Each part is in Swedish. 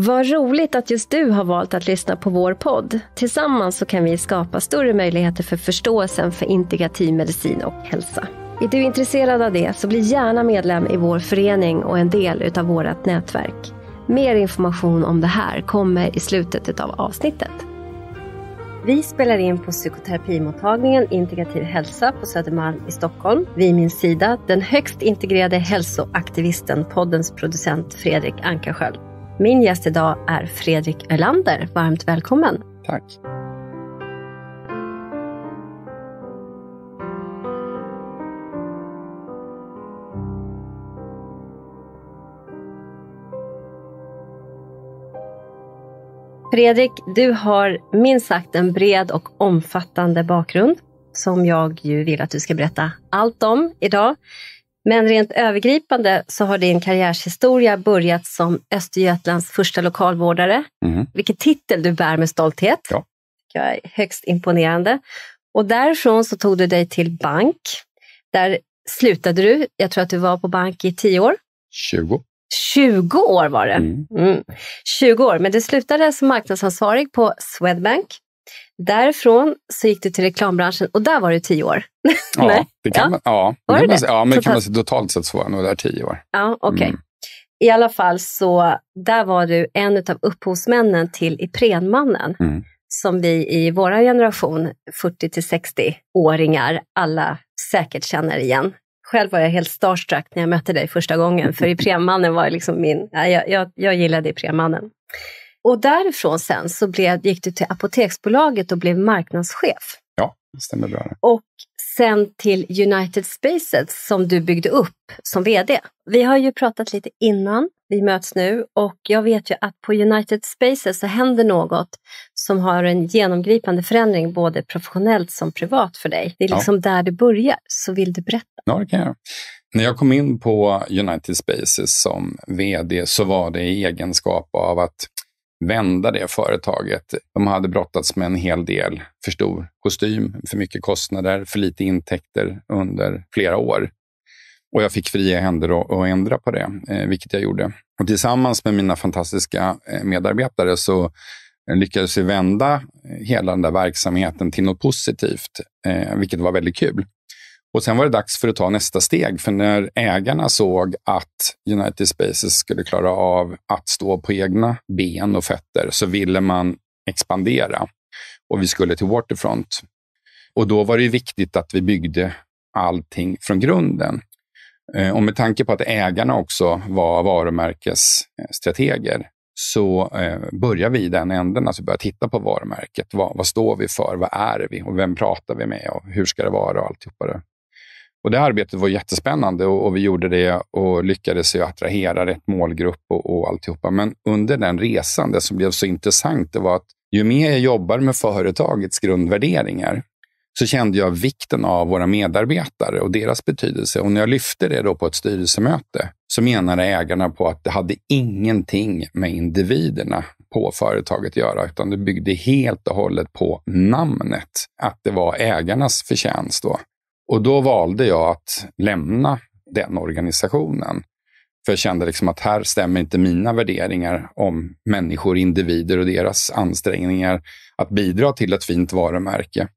Vad roligt att just du har valt att lyssna på vår podd. Tillsammans så kan vi skapa större möjligheter för förståelsen för integrativ medicin och hälsa. Är du intresserad av det så bli gärna medlem i vår förening och en del av vårt nätverk. Mer information om det här kommer i slutet av avsnittet. Vi spelar in på psykoterapimottagningen Integrativ hälsa på Södermalm i Stockholm. Vid min sida den högst integrerade hälsoaktivisten, poddens producent Fredrik Ankarsköld. Min gäst idag är Fredrik Ölander. Varmt välkommen. Tack. Fredrik, du har minst sagt en bred och omfattande bakgrund som jag ju vill att du ska berätta allt om idag. Men rent övergripande så har din karriärshistoria börjat som Östergötlands första lokalvårdare. Mm. Vilken titel du bär med stolthet. Ja. Jag är högst imponerande. Och därifrån så tog du dig till bank. Där slutade du. Jag tror att du var på bank i tio år. 20. 20 år var det. Mm. Mm. 20 år, men du slutade som marknadsansvarig på Swedbank. Därifrån så gick du till reklambranschen och där var du 10 år. ja, det kan ja. Man, ja, var det man, ja, men kan man, totalt sett så var jag nog där 10 år. Ja, okej. Okay. Mm. I alla fall så där var du en av upphovsmännen till Iprenmannen. Mm. Som vi i vår generation, 40 till 60-åringar, alla säkert känner igen. Själv var jag helt starstruck när jag mötte dig första gången, för Iprenmannen var liksom min... Jag, jag, jag gillade Iprenmannen. Och därifrån sen så blev, gick du till Apoteksbolaget och blev marknadschef. Ja, det stämmer bra. Och sen till United Spaces som du byggde upp som VD. Vi har ju pratat lite innan vi möts nu och jag vet ju att på United Spaces så händer något som har en genomgripande förändring både professionellt som privat för dig. Det är liksom ja. där det börjar, så vill du berätta? Ja, det kan jag. När jag kom in på United Spaces som VD så var det i egenskap av att vända det företaget. De hade brottats med en hel del för stor kostym, för mycket kostnader, för lite intäkter under flera år. Och jag fick fria händer att ändra på det, eh, vilket jag gjorde. Och tillsammans med mina fantastiska eh, medarbetare så eh, lyckades vi vända hela den där verksamheten till något positivt, vilket var väldigt kul. Och sen var det dags för att ta nästa steg, för när ägarna såg att United Spaces skulle klara av att stå på egna ben och fötter så ville man expandera och vi skulle till Waterfront. Och då var det viktigt att vi byggde allting från grunden. Eh, och med tanke på att ägarna också var varumärkesstrateger så eh, börjar vi i den änden, alltså börjar titta på varumärket. Vad, vad, står vi för? Vad är vi? Och vem pratar vi med? Och hur ska det vara? Och alltihopa det. Och det arbetet var jättespännande och, och vi gjorde det och lyckades ju attrahera rätt målgrupp och, och alltihopa. Men under den resan, det som blev så intressant, det var att ju mer jag jobbar med företagets grundvärderingar, så kände jag vikten av våra medarbetare och deras betydelse. Och när jag lyfte det då på ett styrelsemöte så menade ägarna på att det hade ingenting med individerna på företaget att göra, utan det byggde helt och hållet på namnet. Att det var ägarnas förtjänst. Då. Och då valde jag att lämna den organisationen. För jag kände liksom att här stämmer inte mina värderingar om människor, individer och deras ansträngningar att bidra till ett fint varumärke.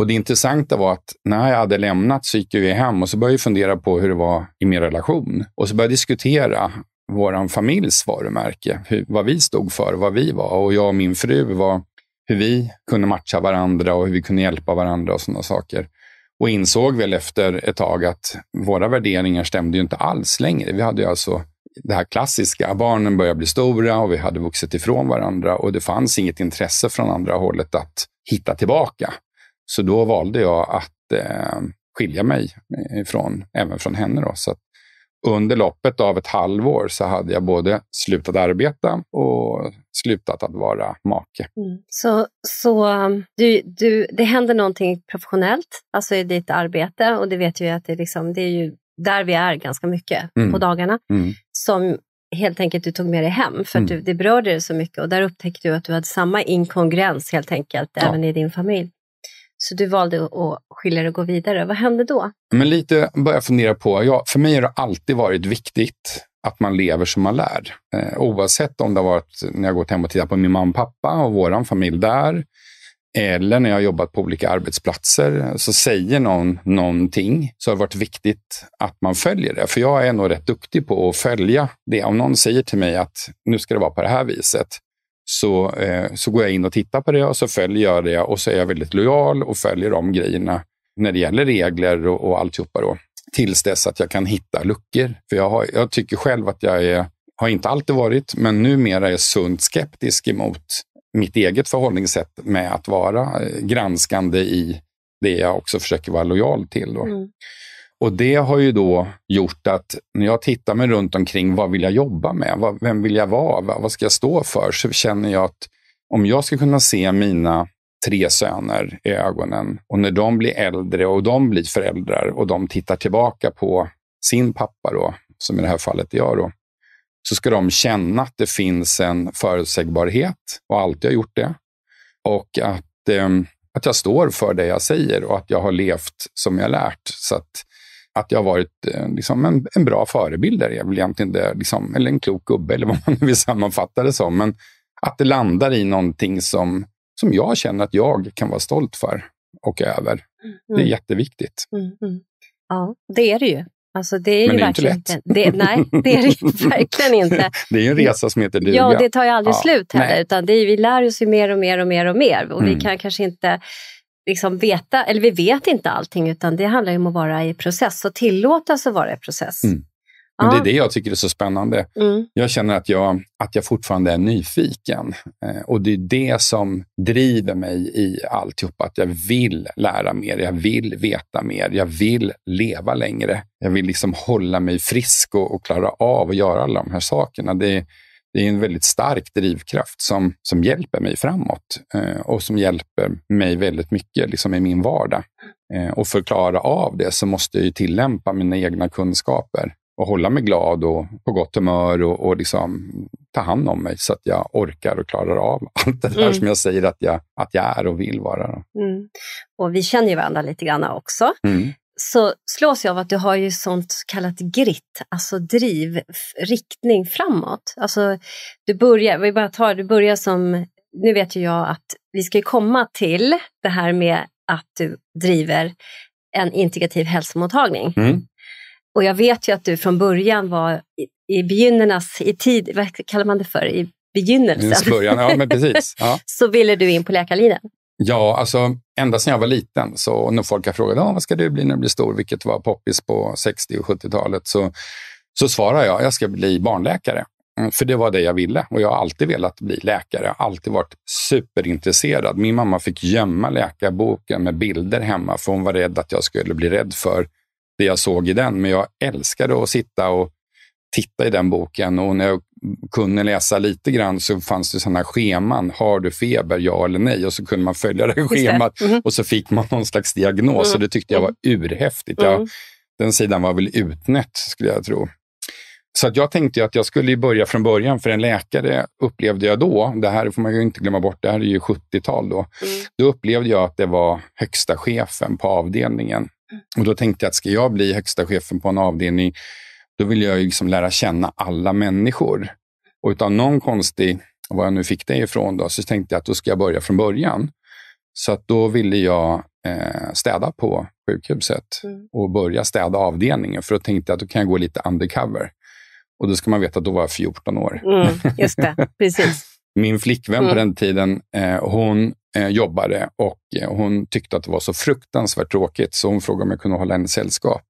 Och det intressanta var att när jag hade lämnat så gick vi hem och så började jag fundera på hur det var i min relation. Och så började jag diskutera vår familjs varumärke, hur, vad vi stod för, vad vi var. Och jag och min fru var hur vi kunde matcha varandra och hur vi kunde hjälpa varandra och sådana saker. Och insåg väl efter ett tag att våra värderingar stämde ju inte alls längre. Vi hade ju alltså det här klassiska, barnen började bli stora och vi hade vuxit ifrån varandra och det fanns inget intresse från andra hållet att hitta tillbaka. Så då valde jag att eh, skilja mig ifrån, även från henne. Då. Så under loppet av ett halvår så hade jag både slutat arbeta och slutat att vara make. Mm. Så, så um, du, du, det händer någonting professionellt, alltså i ditt arbete och det vet ju att det, liksom, det är ju där vi är ganska mycket mm. på dagarna, mm. som helt enkelt du tog med dig hem för att mm. du, det berörde dig så mycket och där upptäckte du att du hade samma inkongruens helt enkelt, ja. även i din familj. Så du valde att skilja dig och gå vidare. Vad hände då? Men lite började jag fundera på, ja, för mig har det alltid varit viktigt att man lever som man lär. Eh, oavsett om det har varit när jag gått hem och tittat på min mamma och pappa och vår familj där, eller när jag har jobbat på olika arbetsplatser, så säger någon någonting så har det varit viktigt att man följer det. För jag är nog rätt duktig på att följa det. Om någon säger till mig att nu ska det vara på det här viset, så, eh, så går jag in och tittar på det och så följer jag det och så är jag väldigt lojal och följer de grejerna när det gäller regler och, och alltihopa. Då, tills dess att jag kan hitta luckor. För jag, har, jag tycker själv att jag är, har inte alltid varit, men numera är sunt skeptisk emot mitt eget förhållningssätt med att vara eh, granskande i det jag också försöker vara lojal till. Mm. Och Det har ju då gjort att när jag tittar mig runt omkring, vad vill jag jobba med? vem vill jag vara? Vad ska jag stå för? Så känner jag att om jag ska kunna se mina tre söner i ögonen och när de blir äldre och de blir föräldrar och de tittar tillbaka på sin pappa, då, som i det här fallet är jag, då, så ska de känna att det finns en förutsägbarhet och alltid har gjort det. Och att, eh, att jag står för det jag säger och att jag har levt som jag lärt. Så att, att jag har varit eh, liksom en, en bra förebild är väl egentligen det, liksom, eller en klok gubbe eller vad man vill sammanfatta det som. Men att det landar i någonting som, som jag känner att jag kan vara stolt för och över. Mm. Det är mm. jätteviktigt. Mm, mm. Ja, det är det ju. Alltså det är Men ju det är inte lätt. Det, nej, det är det verkligen inte. det är ju en resa som heter duga. Ja, det tar ju aldrig ja, slut heller. Nej. Utan det är, vi lär oss ju mer och mer och mer och mer. Och mm. vi kan kanske inte liksom veta, eller vi vet inte allting, utan det handlar om att vara i process och tillåta sig att vara i process. Mm. Men Det är det jag tycker är så spännande. Mm. Jag känner att jag, att jag fortfarande är nyfiken. Eh, och det är det som driver mig i alltihop. Att jag vill lära mer, jag vill veta mer, jag vill leva längre. Jag vill liksom hålla mig frisk och, och klara av att göra alla de här sakerna. Det, det är en väldigt stark drivkraft som, som hjälper mig framåt eh, och som hjälper mig väldigt mycket liksom, i min vardag. Eh, och för att klara av det så måste jag tillämpa mina egna kunskaper och hålla mig glad och på gott humör och, och liksom ta hand om mig så att jag orkar och klarar av allt det där mm. som jag säger att jag, att jag är och vill vara. Mm. Och vi känner ju varandra lite grann också. Mm. Så slås jag av att du har ju sånt kallat grit, alltså driv, riktning framåt. Alltså, du börjar, vi bara tar, du börjar som, nu vet ju jag att vi ska komma till det här med att du driver en integrativ hälsomottagning. Mm. Och jag vet ju att du från början var i, i begynnarnas, i tid, vad kallar man det för, i begynnelsen. Början, ja, men precis. Ja. så ville du in på läkarlinjen. Ja, alltså ända sedan jag var liten, så när folk har frågat ah, vad ska du bli när du blir stor, vilket var poppis på 60 och 70-talet, så, så svarar jag jag ska bli barnläkare. Mm, för det var det jag ville och jag har alltid velat bli läkare. Jag har alltid varit superintresserad. Min mamma fick gömma läkarboken med bilder hemma för hon var rädd att jag skulle bli rädd för det jag såg i den. Men jag älskade att sitta och titta i den boken och när jag kunde läsa lite grann så fanns det sådana scheman. Har du feber, ja eller nej? Och så kunde man följa det schemat mm. och så fick man någon slags diagnos. Mm. Det tyckte jag var mm. urhäftigt. Jag, mm. den sidan var väl utnött, skulle jag tro. Så att jag tänkte att jag skulle börja från början, för en läkare upplevde jag då, det här får man ju inte glömma bort, det här är ju 70-tal då, mm. då upplevde jag att det var högsta chefen på avdelningen och då tänkte jag att ska jag bli högsta chefen på en avdelning, då vill jag liksom lära känna alla människor. Och utav någon konstig, var jag nu fick det ifrån, då, så tänkte jag att då ska jag börja från början. Så då ville jag eh, städa på sjukhuset mm. och börja städa avdelningen. För då tänkte jag att då kan jag gå lite undercover. Och då ska man veta att då var jag 14 år. Mm, just det, precis. Min flickvän mm. på den tiden, eh, hon eh, jobbade och eh, hon tyckte att det var så fruktansvärt tråkigt så hon frågade om jag kunde hålla henne sällskap.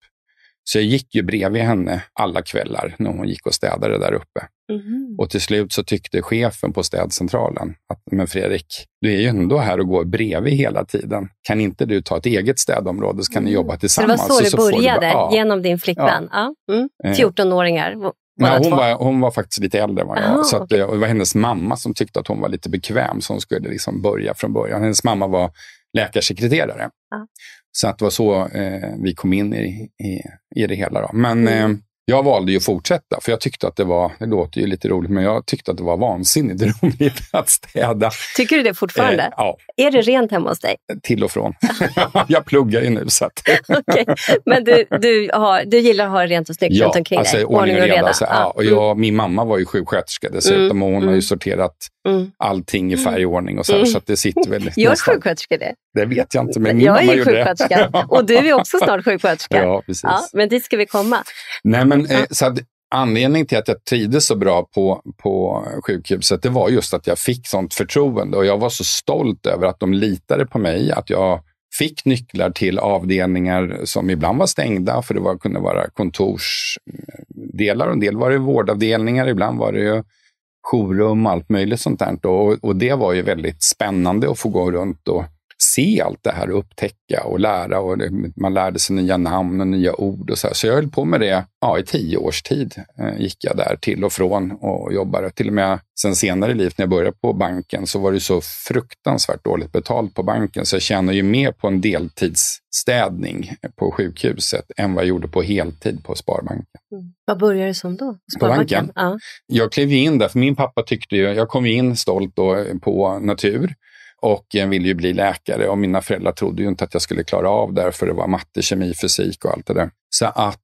Så jag gick ju bredvid henne alla kvällar när hon gick och städade där uppe. Mm. Och till slut så tyckte chefen på städcentralen att, men Fredrik, du är ju ändå här och går bredvid hela tiden. Kan inte du ta ett eget städområde så kan ni mm. jobba tillsammans. Så det var så, så det började, ja. genom din flickvän? Ja. Ja. Mm. 14-åringar? Nej, hon, var, hon var faktiskt lite äldre än jag så att, okay. Det var hennes mamma som tyckte att hon var lite bekväm, så hon skulle liksom börja från början. Hennes mamma var läkarsekreterare. Så att det var så eh, vi kom in i, i, i det hela. Då. Men mm. eh, Jag valde ju att fortsätta, för jag tyckte att det var, det låter ju lite roligt, men jag tyckte att det var vansinnigt roligt att städa. Tycker du det fortfarande? Eh, ja. Är det rent hemma hos dig? Till och från. jag pluggar ju nu. Så att... okay. Men du, du, har, du gillar att ha rent och snyggt ja, runt omkring alltså, dig? Ordning och reda. reda. Så, ja. och jag, mm. Min mamma var ju sjuksköterska dessutom mm. och hon mm. har ju sorterat mm. allting i färgordning och så, mm. så att det sitter väl Gör sjuksköterska det? Det vet jag inte, men min jag mamma är sjuksköterska och du är också snart sjuksköterska. Ja, precis. Ja, men dit ska vi komma. Nej, men, eh, så att, anledningen till att jag trivdes så bra på, på sjukhuset, det var just att jag fick sånt förtroende och jag var så stolt över att de litade på mig, att jag fick nycklar till avdelningar som ibland var stängda, för det var, kunde vara kontorsdelar en del var det vårdavdelningar, ibland var det ju jourrum och allt möjligt sånt där. Och, och det var ju väldigt spännande att få gå runt och se allt det här och upptäcka och lära. Och det, man lärde sig nya namn och nya ord. Och så, här. så jag höll på med det ja, i tio års tid. Eh, gick jag där till och från och jobbade. Till och med sen senare i livet när jag började på banken så var det så fruktansvärt dåligt betalt på banken. Så jag tjänar ju mer på en deltidsstädning på sjukhuset än vad jag gjorde på heltid på Sparbanken. Mm. Vad började du som då? På banken? Ja. Jag klev in där, för min pappa tyckte ju, jag kom in stolt då på natur och jag ville ju bli läkare och mina föräldrar trodde ju inte att jag skulle klara av det, för det var matte, kemi, fysik och allt det där. Så att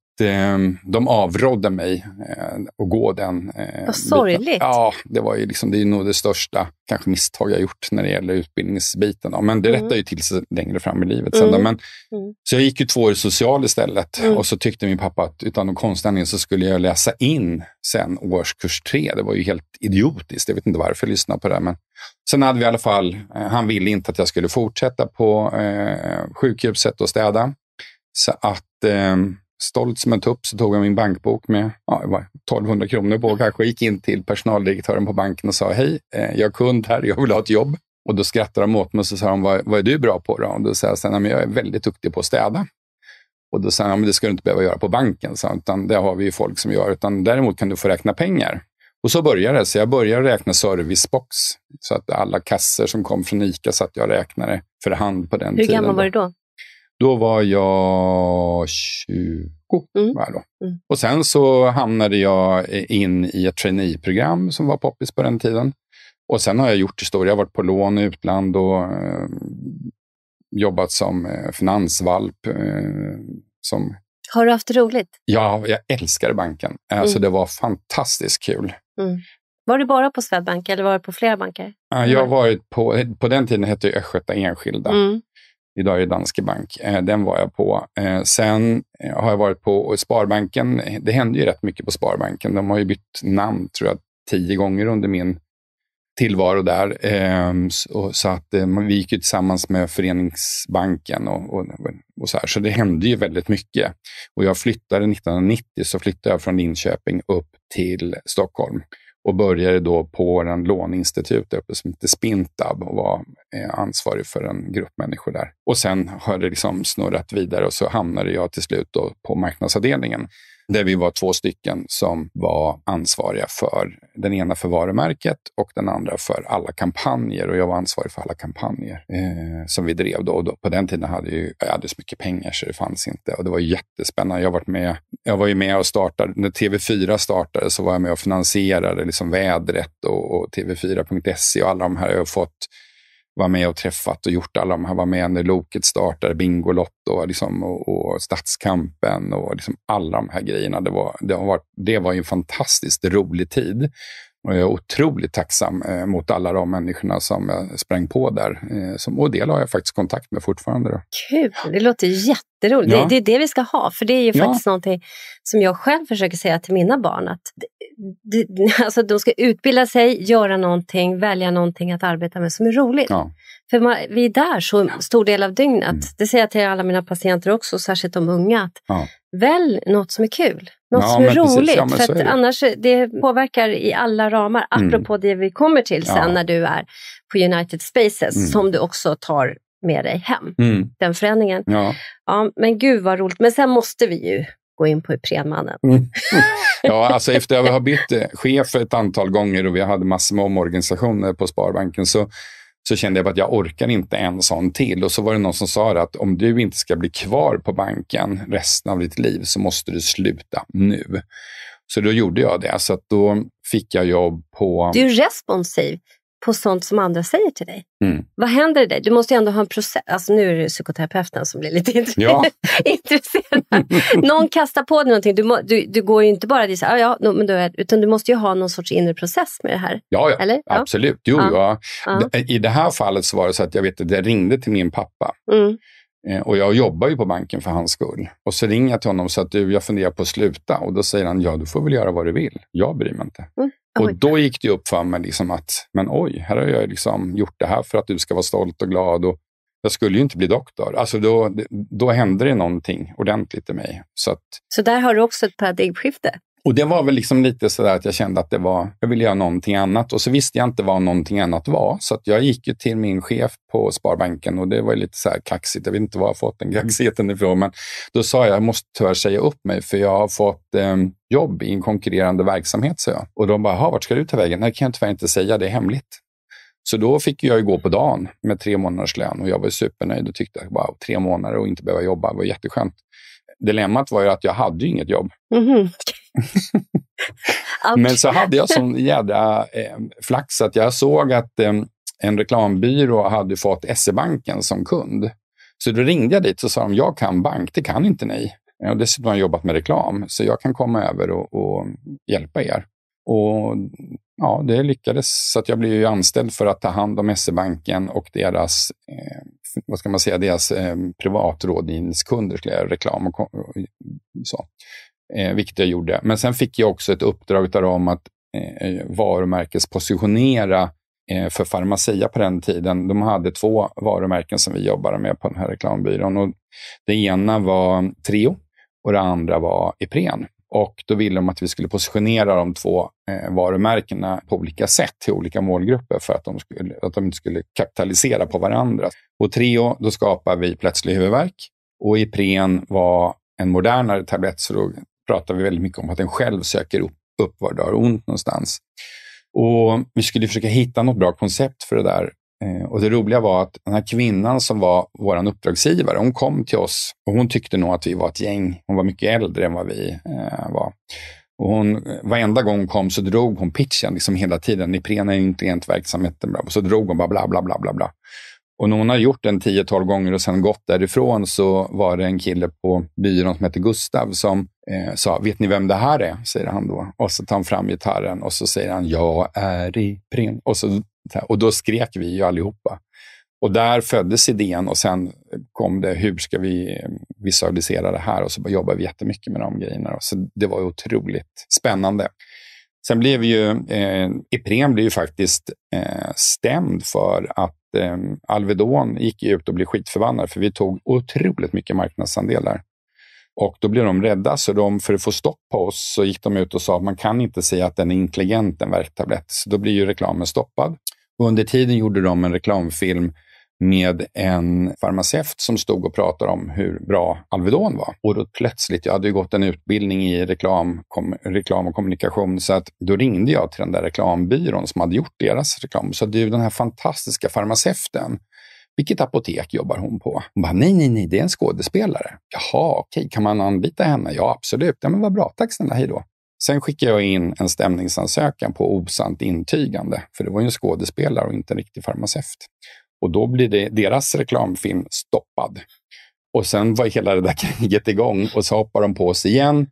de avrådde mig eh, att gå den. Eh, Vad sorgligt. Ja, det var ju liksom, det är nog det största kanske misstag jag gjort när det gäller utbildningsbiten. Då. Men det mm. rättar ju till sig längre fram i livet. Mm. Sen, men, mm. Så jag gick ju två år i social istället mm. och så tyckte min pappa att utan någon konstnämning så skulle jag läsa in sen årskurs tre. Det var ju helt idiotiskt. Jag vet inte varför jag lyssnade på det. Men sen hade vi i alla fall, eh, han ville inte att jag skulle fortsätta på eh, sjukhuset och städa. Så att eh, stolt som en tupp så tog jag min bankbok med ja, det var 1200 kronor på kanske gick in till personaldirektören på banken och sa hej, eh, jag är kund här, jag vill ha ett jobb. Och då skrattade de åt mig och så sa de, vad, vad är du bra på då? Och då sa jag, så, jag är väldigt duktig på att städa. Och då sa han, men det ska du inte behöva göra på banken, så, utan det har vi ju folk som gör. Utan däremot kan du få räkna pengar. Och så började det. Så jag började räkna servicebox. Så att alla kasser som kom från ICA satt jag och räknade för hand på den Hur tiden. Hur gammal var du då? Då var jag 20. Mm. Var då. Mm. Och sen så hamnade jag in i ett traineeprogram som var poppis på den tiden. Och sen har jag gjort historia. Jag har varit på lån i utland och eh, jobbat som eh, finansvalp. Eh, som... Har du haft roligt? Ja, jag älskade banken. Alltså, mm. Det var fantastiskt kul. Mm. Var du bara på Swedbank eller var du på flera banker? jag har varit på, på den tiden hette det Östgöta Enskilda. Mm. Idag är det Danske Bank. Eh, den var jag på. Eh, sen eh, har jag varit på Sparbanken. Det hände ju rätt mycket på Sparbanken. De har ju bytt namn, tror jag, tio gånger under min tillvaro där. Ehm, så att vi gick ju tillsammans med Föreningsbanken och, och, och, så här. Så det hände ju väldigt mycket. Och jag flyttade 1990, så flyttade jag från Linköping upp till Stockholm och började då på en låneinstitut där uppe som heter Spintab och var eh, ansvarig för en grupp människor där. Och sen har det liksom snurrat vidare och så hamnade jag till slut på marknadsavdelningen där vi var två stycken som var ansvariga för den ena för varumärket och den andra för alla kampanjer. Och jag var ansvarig för alla kampanjer eh, som vi drev. Då. Och då, på den tiden hade jag, jag hade så mycket pengar så det fanns inte. Och det var jättespännande. Jag, varit med, jag var ju med och startade, när TV4 startade så var jag med och finansierade liksom vädret och, och TV4.se och alla de här. Jag har fått var med och träffat och gjort alla de här, var med när Loket startade, Bingolotto liksom, och, och Stadskampen och liksom alla de här grejerna. Det var, det, har varit, det var en fantastiskt rolig tid. Och jag är otroligt tacksam eh, mot alla de människorna som jag sprang på där. Eh, som, och del har jag faktiskt kontakt med fortfarande. Då. Kul, det låter jätteroligt. Ja. Det, det, är det vi ska ha, för det är ju ja. faktiskt någonting som jag själv försöker säga till mina barn. att det, alltså, De ska utbilda sig, göra någonting, välja någonting att arbeta med som är roligt. Ja. För man, vi är där så stor del av dygnet. Mm. Det säger jag till alla mina patienter också, särskilt de unga. Att ja. Välj något som är kul, något ja, som är roligt. Ja, för att annars det påverkar i alla ramar, mm. apropå det vi kommer till sen när du är på United Spaces, mm. som du också tar med dig hem. Mm. Den förändringen. Ja. ja. Men gud vad roligt. Men sen måste vi ju gå in på Iprenmannen. Mm. Ja, alltså efter att vi har bytt chef ett antal gånger och vi hade massor med omorganisationer på Sparbanken så så kände jag att jag orkar inte en sån till. Och så var det någon som sa att om du inte ska bli kvar på banken resten av ditt liv så måste du sluta nu. Så då gjorde jag det. Så då fick jag jobb på... Du är responsiv på sånt som andra säger till dig. Mm. Vad händer i dig? Du måste ju ändå ha en process. Alltså nu är det psykoterapeuten som blir lite Ja. intresserad. Någon kastar på dig någonting. Du, må, du, du går ju inte bara dit här, ja, ja, men då är, utan du måste ju ha någon sorts inre process med det här. Ja, ja. Eller? Absolut. Jo, Ja. ja. Ja. I det här fallet så var det så att jag vet att jag ringde till min pappa. Mm. Eh, Och jag jobbar ju på banken för hans skull. Och så ringer jag till honom och säger att du, jag funderar på att sluta. Och då säger han, ja du får väl göra vad du vill. Jag bryr mig inte. Mm. Och Oj. då gick det upp för mig liksom att, men oj, här har jag liksom gjort det här för att du ska vara stolt och glad. Och jag skulle ju inte bli doktor. Alltså då, då hände det någonting ordentligt i mig. Så att, Så där har du också ett paradigmskifte. Och det var väl liksom lite sådär att jag kände att det var, jag ville göra någonting annat. Och så visste jag inte vad någonting annat var. Så jag gick ju till min chef på Sparbanken och det var lite så här kaxigt. Jag vet inte var jag fått den kaxigheten ifrån. Men då sa jag, jag måste tyvärr säga upp mig för jag har fått eh, jobb i en konkurrerande verksamhet, sa jag. Och de bara, "Jaha, vart ska du ta vägen? Nej, det kan jag tyvärr inte säga, det är hemligt. Så då fick jag gå på dagen med tre månaders lön och jag var supernöjd och tyckte att wow, tre månader och inte behöva jobba var jätteskönt. Dilemmat var ju att jag hade ju inget jobb. Mhm. Ouch. Men så hade jag sån jädra eh, flax att jag såg att eh, en reklambyrå hade fått SE-banken som kund. Så då ringde jag dit och sa de, jag kan bank, det kan inte ni. Jag Och dessutom har jag jobbat med reklam, så jag kan komma över och, och hjälpa er. Och ja, det lyckades. Så att jag blev ju anställd för att ta hand om SE-banken och deras, eh, vad ska man säga, deras eh, privatrådgivningskunder, reklam och, och så eh, vilket jag gjorde. Men sen fick jag också ett uppdrag av dem att eh, varumärkespositionera eh, för Pharmacia på den tiden. De hade två varumärken som vi jobbade med på den här reklambyrån. Och det ena var Treo och det andra var Ipren. Och då ville de att vi skulle positionera de två eh, varumärkena på olika sätt till olika målgrupper för att de, skulle, att de inte skulle kapitalisera på varandra. Och Treo, då skapade vi plötslig huvudvärk. Och Ipren var en modernare tablett, så då pratar vi väldigt mycket om att den själv söker upp, upp var det har ont någonstans. Och vi skulle försöka hitta något bra koncept för det där. Eh, och det roliga var att den här kvinnan som var vår uppdragsgivare, hon kom till oss och hon tyckte nog att vi var ett gäng. Hon var mycket äldre än vad vi eh, var. Och hon, eh, varenda gång hon kom så drog hon pitchen liksom hela tiden. Ipren är rent verksamheten. Bla, och Så drog hon bara bla, bla, bla, bla, bla. Och när hon har gjort den 10-12 gånger och sen gått därifrån så var det en kille på byrån som hette Gustav som eh, sa, vet ni vem det här är? säger han då. Och så tar han fram gitarren och så säger han, jag är i pren. Och, så, och då skrek vi ju allihopa. Och där föddes idén och sen kom det, hur ska vi visualisera det här? Och så jobbade vi jättemycket med de grejerna. Så det var otroligt spännande. Sen blev ju eh, Ipren blev ju faktiskt eh, stämd för att eh, Alvedon gick ut och blev skitförbannad för vi tog otroligt mycket marknadsandelar. Och då blev de rädda, så de, för att få stopp på oss så gick de ut och sa att man kan inte säga att den är intelligent, en värktablett. Så då blir ju reklamen stoppad. Och under tiden gjorde de en reklamfilm med en farmaceut som stod och pratade om hur bra Alvedon var. Och då plötsligt, jag hade ju gått en utbildning i reklam, kom, reklam och kommunikation, så att då ringde jag till den där reklambyrån som hade gjort deras reklam Så du den här fantastiska farmaceuten, vilket apotek jobbar hon på? Hon bara, nej, nej, nej, det är en skådespelare. Jaha, okej, kan man anlita henne? Ja, absolut. Ja, men vad bra, tack snälla, hej då. Sen skickade jag in en stämningsansökan på osant intygande, för det var ju en skådespelare och inte en riktig farmaceut. Och då blir det deras reklamfilm stoppad. Och sen var hela det där kriget igång och så hoppar de på oss igen.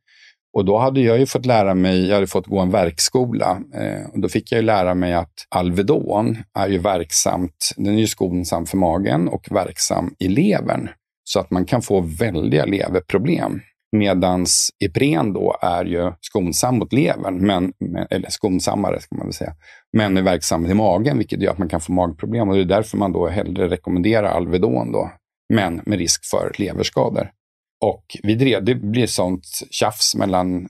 Och då hade jag ju fått lära mig, jag hade fått gå en verkskola. Eh, och då fick jag ju lära mig att Alvedon är ju verksamt, den är ju skonsam för magen och verksam i levern. Så att man kan få väldiga leverproblem. Medans Ipren då är ju skonsam mot levern, men, eller skonsammare ska man väl säga, men är verksam i magen, vilket gör att man kan få magproblem. Och det är därför man då hellre rekommenderar Alvedon, då, men med risk för leverskador. Och vi drev, det blir sånt tjafs mellan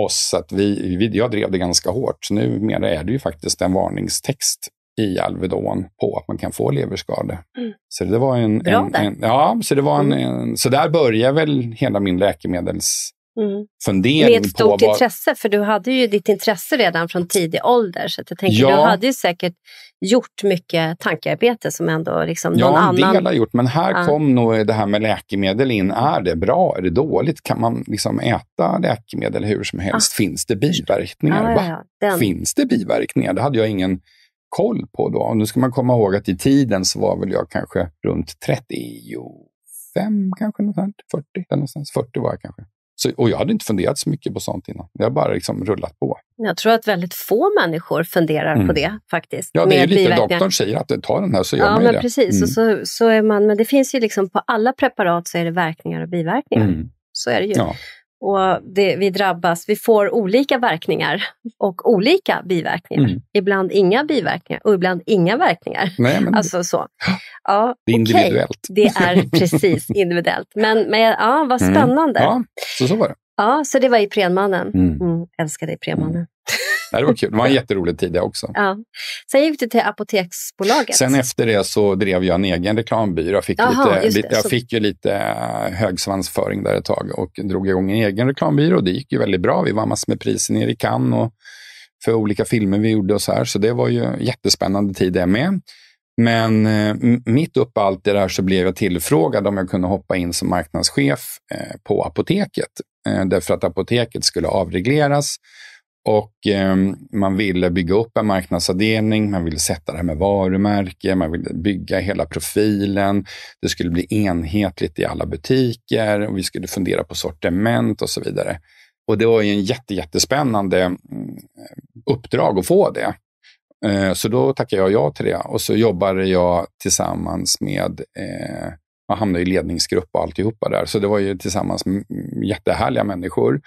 oss att vi, vi, jag drev det ganska hårt. Så numera är det ju faktiskt en varningstext i Alvedon på att man kan få leverskador. Mm. Så det var en, en, en, ja, så det var en, en, så där började väl hela min läkemedels Mm. fundering Med ett stort vad... intresse, för du hade ju ditt intresse redan från tidig ålder. Så jag tänker, Ja. du hade ju säkert gjort mycket tankearbete som ändå liksom någon Ja, en del annan... har gjort, men här Ja. kom nog det här med läkemedel in. Är det bra? Är det dåligt? Kan man liksom äta läkemedel hur som helst? Finns det biverkningar? Ah. Ja, ja, ja. Finns det biverkningar? Det hade jag ingen koll på då. Och nu ska man komma ihåg att i tiden så var väl jag kanske runt 35, kanske något sånt, 40, eller någonstans. 40 var jag kanske. Så, och jag hade inte funderat så mycket på sånt innan. Det har bara liksom rullat på. Jag tror att väldigt få människor funderar Mm. på det faktiskt. Ja, det är med lite doktorn säger att ta den här så gör Ja, man ju men det. precis. Mm. Och så, så är man, men det finns ju liksom på alla preparat så är det verkningar och biverkningar. Mm. Så är det ju. Ja. Och det, vi drabbas, vi får olika verkningar och olika biverkningar. Mm. Ibland inga biverkningar och ibland inga verkningar. Nej, men Alltså så. Ja, det är individuellt. Det är precis individuellt. Men, men ja, vad Mm. spännande. Ja. Ja, så så var det. så det var i Prenmannen. Mm. Mm, älskar dig Prenmannen. Det var kul. Det var en jätterolig tid det också. Ja. Sen gick du till Apoteksbolaget. Sen efter det så drev jag en egen reklambyrå. Jag fick, Jaha, lite, jag Så- fick ju lite eh, hög svansföring där ett tag och drog igång en egen reklambyrå. Det gick ju väldigt bra. Vi vann massor med priser nere i Cannes och för olika filmer vi gjorde och så här. Så det var ju en jättespännande tid det med. Men eh, mitt uppe i allt det där så blev jag tillfrågad om jag kunde hoppa in som marknadschef eh, på apoteket. Därför att apoteket skulle avregleras och eh, man ville bygga upp en marknadsavdelning, man ville sätta det här med varumärke, man ville bygga hela profilen. Det skulle bli enhetligt i alla butiker och vi skulle fundera på sortiment och så vidare. Och det var ju en jätte, jättespännande mm, uppdrag att få det. Eh, Så då tackade jag ja till det och så jobbade jag tillsammans med, eh, jag hamnade i ledningsgrupp och alltihopa där. Så det var ju tillsammans med mm, jättehärliga människor.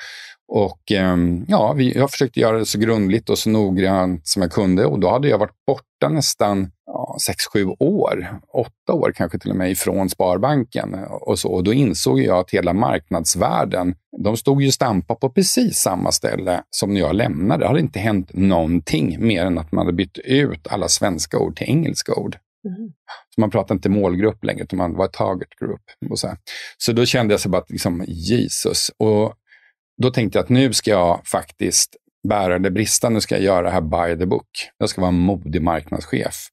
Och ehm, ja, vi, jag försökte göra det så grundligt och så noggrant som jag kunde. Och då hade jag varit borta nästan ja, sex, sju år, åtta år kanske till och med ifrån Sparbanken. Och, så. och då insåg jag att hela marknadsvärlden, de stod ju stampa på precis samma ställe som när jag lämnade. Det hade inte hänt någonting mer än att man hade bytt ut alla svenska ord till engelska ord. Mm. Så man pratar inte målgrupp längre, utan man var target group. Och så, här. så då kände jag så bara att liksom, Jesus. Och då tänkte jag att nu ska jag faktiskt bära det brista. Nu ska jag göra det här by the book. Jag ska vara en modig marknadschef.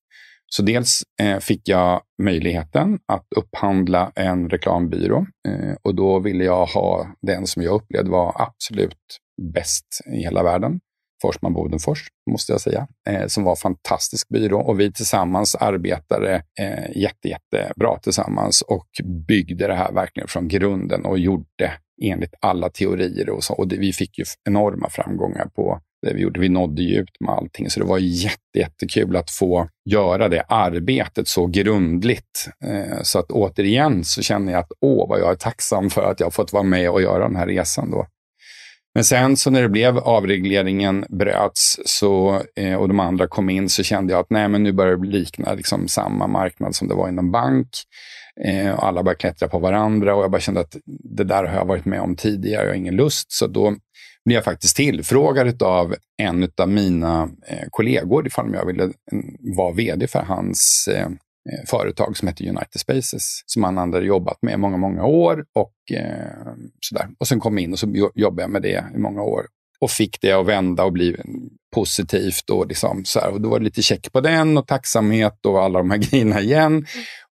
Så dels eh, fick jag möjligheten att upphandla en reklambyrå eh, och då ville jag ha den som jag upplevde var absolut bäst i hela världen. Forsman Bodenfors, måste jag säga, eh, som var en fantastisk byrå. Och vi tillsammans arbetade eh, jätte, jättebra tillsammans och byggde det här verkligen från grunden och gjorde enligt alla teorier. Och, så. och det, vi fick ju enorma framgångar på det vi gjorde. Vi nådde ju ut med allting, så det var jätte, jättekul att få göra det arbetet så grundligt. Eh, så att återigen så känner jag att åh, vad jag är tacksam för att jag har fått vara med och göra den här resan. Då. Men sen så när det blev avregleringen bröts så, eh, och de andra kom in så kände jag att nej, men nu börjar det likna liksom samma marknad som det var inom bank. Eh, och alla började klättra på varandra och jag bara kände att det där har jag varit med om tidigare, jag har ingen lust. Så då blev jag faktiskt tillfrågad av en av mina eh, kollegor ifall jag ville mm, vara vd för hans eh, eh, företag som heter United Spaces, som han hade jobbat med i många, många år. Och, eh, sådär. och sen kom jag in och så jobbade jag med det i många år. Och fick det att vända och bli mm, positivt. Och, liksom, så här. och då var det lite check på den och tacksamhet och alla de här grejerna igen. Mm.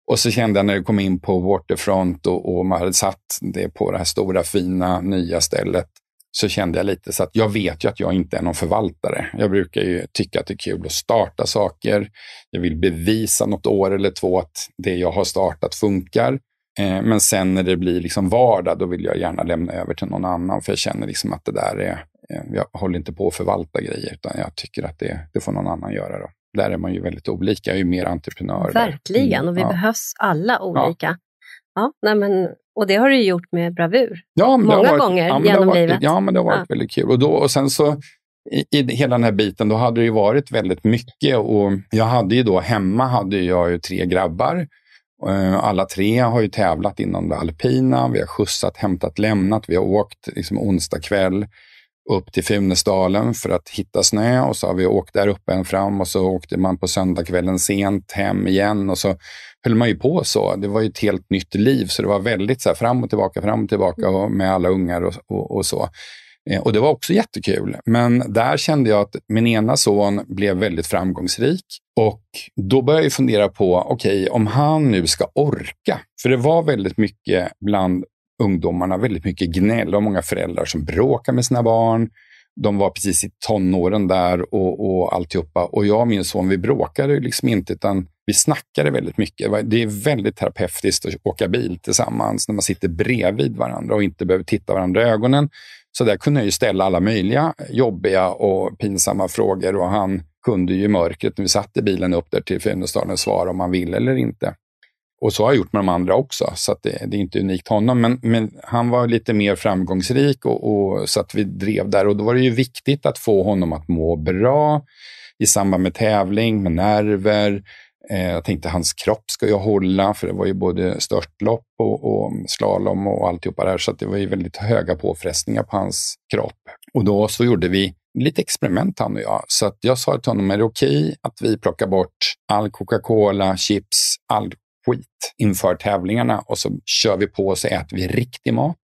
Och så kände jag när jag kom in på Waterfront och, och man hade satt det på det här stora fina nya stället så kände jag lite så att jag vet ju att jag inte är någon förvaltare. Jag brukar ju tycka att det är kul att starta saker. Jag vill bevisa något år eller två att det jag har startat funkar. Eh, men sen när det blir liksom vardag, då vill jag gärna lämna över till någon annan. För jag känner liksom att det där är, eh, jag håller inte på att förvalta grejer, utan jag tycker att det, det får någon annan göra. Då. Där är man ju väldigt olika, ju mer entreprenör. där. Verkligen, och vi ja. behövs alla olika. Ja. nej men, och det har du gjort med bravur. Ja, Många varit, gånger ja, genom varit, livet. Ja, men det har varit Ja. väldigt kul. Och, då, och sen så i, i hela den här biten, då hade det ju varit väldigt mycket. Och jag hade ju då, hemma hade jag ju tre grabbar. Eh, Alla tre har ju tävlat inom det alpina. Vi har skjutsat, hämtat, lämnat. Vi har åkt liksom onsdag kväll upp till Funäsdalen för att hitta snö och så har vi åkt där uppe en fram och så åkte man på söndagskvällen sent hem igen och så höll man ju på så. Det var ju ett helt nytt liv så det var väldigt så här, fram och tillbaka, fram och tillbaka och med alla ungar och, och, och så. Eh, och det var också jättekul. Men där kände jag att min ena son blev väldigt framgångsrik. Och då började jag fundera på, okej, okay, om han nu ska orka. För det var väldigt mycket bland ungdomarna, väldigt mycket gnäll och många föräldrar som bråkar med sina barn. De var precis i tonåren där och, och alltihopa. Och jag och min son, vi bråkade liksom inte, utan vi snackade väldigt mycket. Det är väldigt terapeutiskt att åka bil tillsammans när man sitter bredvid varandra och inte behöver titta varandra i ögonen. Så där kunde jag ju ställa alla möjliga jobbiga och pinsamma frågor och han kunde ju i mörkret när vi satt i bilen upp där till Funäsdalen svara om han ville eller inte. Och så har jag gjort med de andra också, så det, det, är inte unikt honom. Men, men, han var lite mer framgångsrik och, och, så att vi drev där. Och då var det ju viktigt att få honom att må bra i samband med tävling, med nerver. Eh, jag tänkte hans kropp ska ju hålla, för det var ju både störtlopp och, och slalom och alltihopa där. Så det var ju väldigt höga påfrestningar på hans kropp. Och då så gjorde vi lite experiment han och jag. Så att jag sa till honom, är det okej okay att vi plockar bort all Coca-Cola, chips, all skit inför tävlingarna och så kör vi på och så äter vi riktig mat.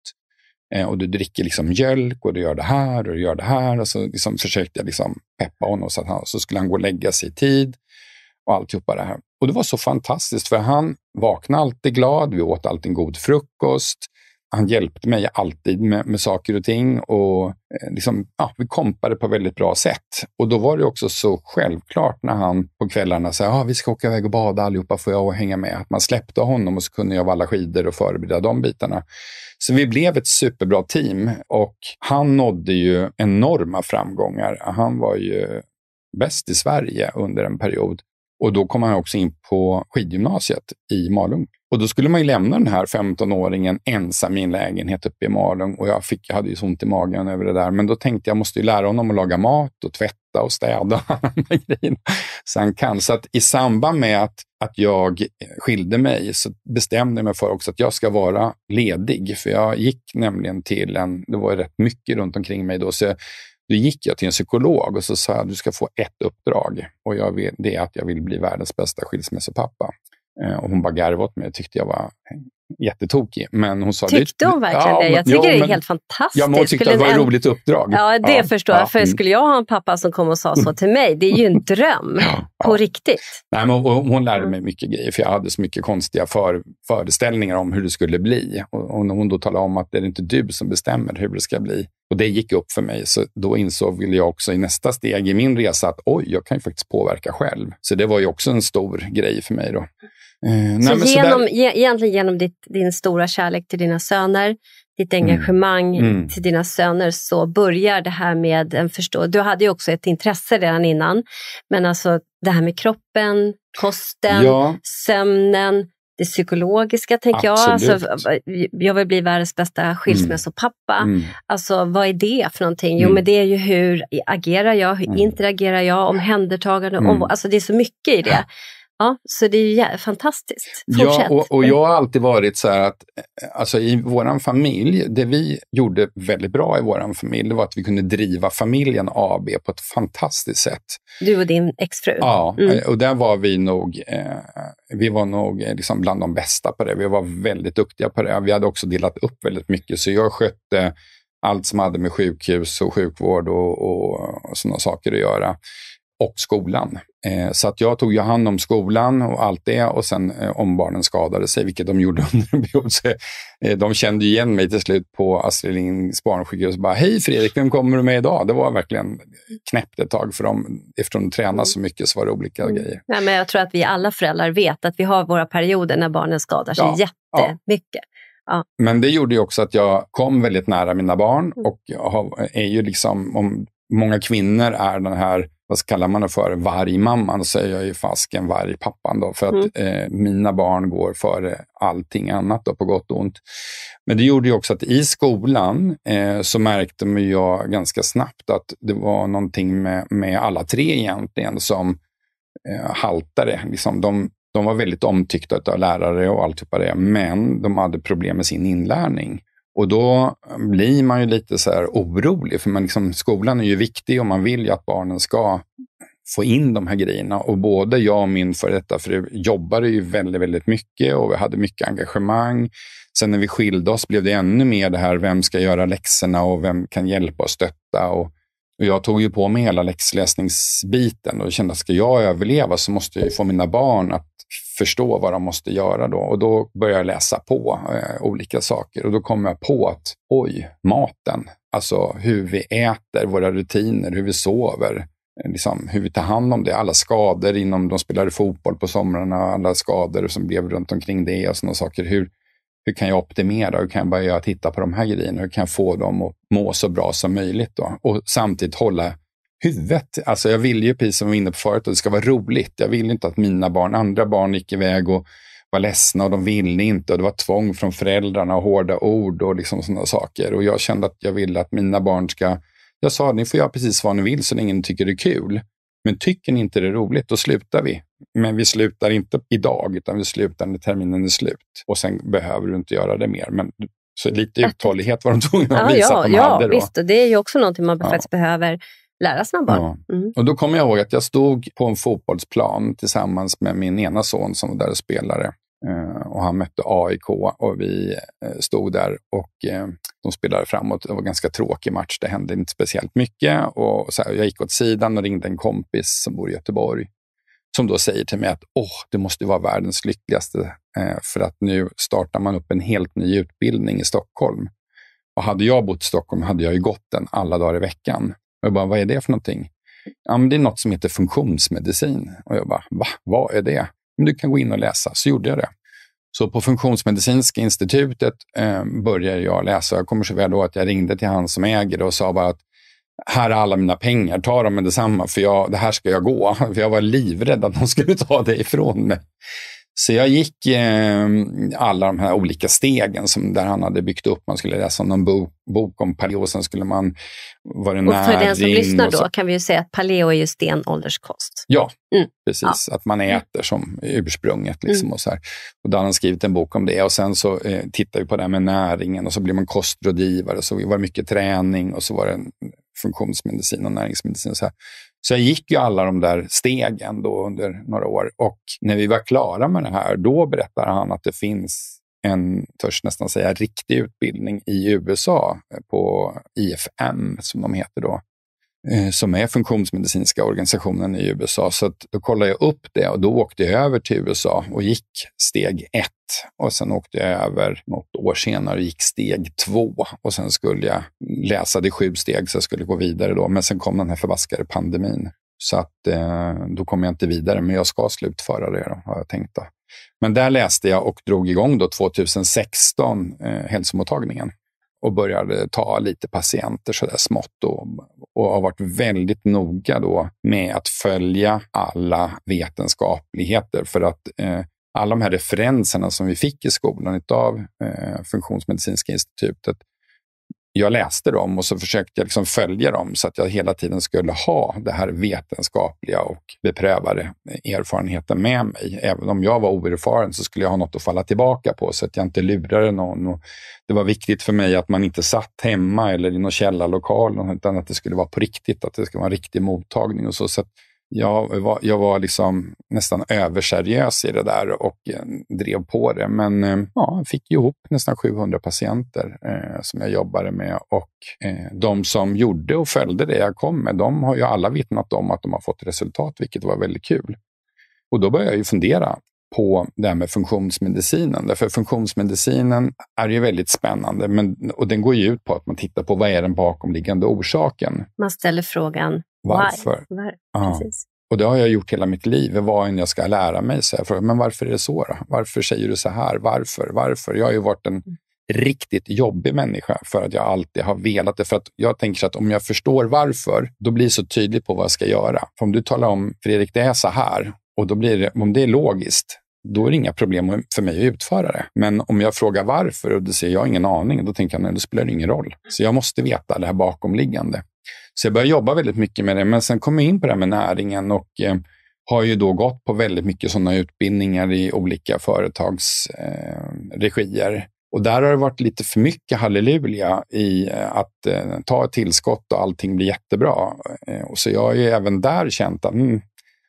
Eh, och du dricker liksom mjölk och du gör det här och du gör det här. Och så liksom försökte jag liksom peppa honom så att han, så skulle han gå och lägga sig i tid och alltihopa det här. Och det var så fantastiskt för han vaknade alltid glad. Vi åt alltid en god frukost han hjälpte mig alltid med, med saker och ting och eh, liksom, ja, vi kompade på väldigt bra sätt. Och då var det också så självklart när han på kvällarna sa ah, vi ska åka iväg och bada allihopa, får jag hänga med? Att man släppte honom och så kunde jag valla skidor och förbereda de bitarna. Så vi blev ett superbra team och han nådde ju enorma framgångar. Han var ju bäst i Sverige under en period. Och då kom han också in på skidgymnasiet i Malung. Och då skulle man ju lämna den här 15-åringen ensam i en lägenhet uppe i Malung. Och jag, fick, jag hade ju så ont i magen över det där. Men då tänkte jag måste ju lära honom att laga mat och tvätta och städa. så han kan. Så att i samband med att, att jag skilde mig så bestämde jag mig för också att jag ska vara ledig. För jag gick nämligen till en, det var rätt mycket runt omkring mig då, så då gick jag till en psykolog och så sa jag du ska få ett uppdrag och jag vill, det är att jag vill bli världens bästa skilsmässopappa. Eh, och hon bara garvade åt mig och tyckte jag var jättetokig. Men hon sa, tyckte hon verkligen ja, det? Jag tycker ja, det är men, helt fantastiskt. Ja, men hon tyckte att det var ett roligt uppdrag. Ja, det ja, förstår jag. För mm. skulle jag ha en pappa som kom och sa så till mig, det är ju en dröm på riktigt. Nej, men hon lärde mig mycket grejer, för jag hade så mycket konstiga för, föreställningar om hur det skulle bli. Och, och när hon då talade om att det är inte du som bestämmer hur det ska bli. Och det gick upp för mig, så då insåg jag också i nästa steg i min resa att oj, jag kan ju faktiskt påverka själv. Så det var ju också en stor grej för mig. då. Eh, så nej, genom, så där... egentligen genom ditt, din stora kärlek till dina söner, ditt mm. engagemang mm. Mm. till dina söner så börjar det här med en förståelse. Du hade ju också ett intresse redan innan, men alltså det här med kroppen, kosten, ja. sömnen, det psykologiska tänker jag. Alltså, jag vill bli världens bästa skilsmässopappa. Mm. Mm. Alltså vad är det för någonting? Jo mm. men det är ju hur agerar jag, hur mm. interagerar jag, omhändertagande, om, alltså det är så mycket i det. Ja, så det är ju fantastiskt. Fortsätt. Ja, och, och, jag har alltid varit så här att eh, alltså i vår familj, det vi gjorde väldigt bra i vår familj, det var att vi kunde driva familjen AB på ett fantastiskt sätt. Du och din exfru? Ja, mm. och där var vi nog, eh, vi var nog eh, liksom bland de bästa på det. Vi var väldigt duktiga på det. Vi hade också delat upp väldigt mycket, så jag skötte allt som hade med sjukhus och sjukvård och, och, och sådana saker att göra och skolan. Eh, så att jag tog ju hand om skolan och allt det och sen eh, om barnen skadade sig, vilket de gjorde under en period. Så, eh, de kände igen mig till slut på Astrid Lindgrens barnsjukhus och bara “Hej Fredrik, vem kommer du med idag?” Det var verkligen knäppt ett tag för dem. Eftersom de tränade så mycket så var det olika mm. grejer. Ja, men jag tror att vi alla föräldrar vet att vi har våra perioder när barnen skadar sig ja, jättemycket. Ja. Men det gjorde ju också att jag kom väldigt nära mina barn mm. och är ju liksom, om många kvinnor är den här vad kallar man det för, vargmamman, då säger jag ju fasken vargpappan då, för att mm. eh, mina barn går före allting annat då, på gott och ont. Men det gjorde ju också att i skolan eh, så märkte jag ganska snabbt att det var någonting med, med alla tre egentligen som eh, haltade. Liksom de, de var väldigt omtyckta av lärare och alltihopa det, men de hade problem med sin inlärning. Och då blir man ju lite så här orolig, för man liksom, skolan är ju viktig och man vill ju att barnen ska få in de här grejerna. Och både jag och min före detta fru jobbade ju väldigt, väldigt mycket och vi hade mycket engagemang. Sen när vi skilde oss blev det ännu mer det här, vem ska göra läxorna och vem kan hjälpa och stötta? Och, och jag tog ju på mig hela läxläsningsbiten och kände att ska jag överleva så måste jag få mina barn att förstå vad de måste göra då. Och då började jag läsa på eh, olika saker och då kom jag på att oj, maten, alltså hur vi äter, våra rutiner, hur vi sover, liksom, hur vi tar hand om det. Alla skador inom, de spelade fotboll på somrarna, alla skador som blev runt omkring det och sådana saker. Hur, hur kan jag optimera? Hur kan jag börja titta på de här grejerna? Hur kan jag få dem att må så bra som möjligt? Då? Och samtidigt hålla huvudet. Alltså jag vill ju, precis som vi var inne på förut, att det ska vara roligt. Jag vill inte att mina barn, andra barn gick iväg och var ledsna och de ville inte och det var tvång från föräldrarna och hårda ord och liksom sådana saker. Och jag kände att jag ville att mina barn ska... Jag sa, ni får göra precis vad ni vill så länge ni tycker det är kul. Men tycker ni inte det är roligt, då slutar vi. Men vi slutar inte idag, utan vi slutar när terminen är slut. Och sen behöver du inte göra det mer. Men, så lite uthållighet var de tvungna att visa ja, att de ja, hade. Då. Visst, och det är ju också någonting man ja. faktiskt behöver lära sina barn. Ja. Mm. Och då kommer jag ihåg att jag stod på en fotbollsplan tillsammans med min ena son som var där och spelade. Uh, och han mötte AIK och vi uh, stod där och uh, de spelade framåt. Det var en ganska tråkig match. Det hände inte speciellt mycket. Och så här, jag gick åt sidan och ringde en kompis som bor i Göteborg som då säger till mig att Åh, det måste vara världens lyckligaste för att nu startar man upp en helt ny utbildning i Stockholm. Och hade jag bott i Stockholm hade jag ju gått den alla dagar i veckan. Och jag bara, vad är det för någonting? Ja, men det är något som heter funktionsmedicin. Och jag bara, va? Vad är det? Men du kan gå in och läsa. Så gjorde jag det. Så på Funktionsmedicinska institutet eh, började jag läsa. Jag kommer så väl då att jag ringde till han som äger det och sa bara att här är alla mina pengar, ta dem med detsamma, för jag, det här ska jag gå. För jag var livrädd att de skulle ta det ifrån mig. Så jag gick eh, alla de här olika stegen som där han hade byggt upp. Man skulle läsa någon bok, bok om paleo, sen skulle man vara näring. Och för den som lyssnar då kan vi ju sägga att paleo är ju stenålderskost. Ja, mm. precis. Ja. Att man mm. äter som ursprunget. Liksom, mm. och så här. Och då hade han skrivit en bok om det och sen så eh, tittade vi på det här med näringen och så blir man kostrådgivare. Så var det mycket träning och så var det funktionsmedicin och näringsmedicin. Och så, här så jag gick ju alla de där stegen då under några år och när vi var klara med det här, då berättar han att det finns en, törs nästan säga, riktig utbildning i USA eh, på IFM, som de heter då, eh, som är funktionsmedicinska organisationen i USA. Så då kollade jag upp det och då åkte jag över till USA och gick steg ett. Och sen åkte jag över något år senare och gick steg två. Och sen skulle jag läsa det sju steg så jag skulle gå vidare då. Men sen kom den här förbaskade pandemin. Så att eh, då kom jag inte vidare, men jag ska slutföra det då, har jag tänkt. Då. Men där läste jag och drog igång då 2016 eh, hälsomottagningen och började ta lite patienter sådär smått och, och har varit väldigt noga då med att följa alla vetenskapligheter för att eh, alla de här referenserna som vi fick i skolan av eh, Funktionsmedicinska institutet jag läste dem och så försökte jag liksom följa dem så att jag hela tiden skulle ha det här vetenskapliga och beprövade erfarenheten med mig. Även om jag var oerfaren så skulle jag ha något att falla tillbaka på så att jag inte lurade någon. Och det var viktigt för mig att man inte satt hemma eller i någon källarlokal utan att det skulle vara på riktigt, att det skulle vara en riktig mottagning. och så. så jag var, jag var liksom nästan överseriös i det där och eh, drev på det. Men eh, ja, jag fick ihop nästan 700 patienter eh, som jag jobbade med. Och eh, de som gjorde och följde det jag kom med, de har ju alla vittnat om att de har fått resultat, vilket var väldigt kul. Och då började jag ju fundera på det här med funktionsmedicinen. Därför funktionsmedicinen är ju väldigt spännande men, och den går ju ut på att man tittar på vad är den bakomliggande orsaken. Man ställer frågan varför. Var? Ja. Och det har jag gjort hela mitt liv. Vad än jag ska lära mig. Så jag frågar, men varför är det så? Då? Varför säger du så här? Varför? Varför? Jag har ju varit en mm. riktigt jobbig människa för att jag alltid har velat det. För att jag tänker så att om jag förstår varför, då blir det så tydligt på vad jag ska göra. För om du talar om, Fredrik, det är så här. Och då blir det, om det är logiskt, då är det inga problem för mig att utföra det. Men om jag frågar varför och det säger jag ingen aning, då tänker jag att det spelar ingen roll. Så jag måste veta det här bakomliggande. Så jag började jobba väldigt mycket med det. Men sen kom jag in på det här med näringen och eh, har ju då gått på väldigt mycket sådana utbildningar i olika företags eh, regier. Och där har det varit lite för mycket halleluja i eh, att eh, ta ett tillskott och allting blir jättebra. Eh, och så jag har ju även där känt att mm,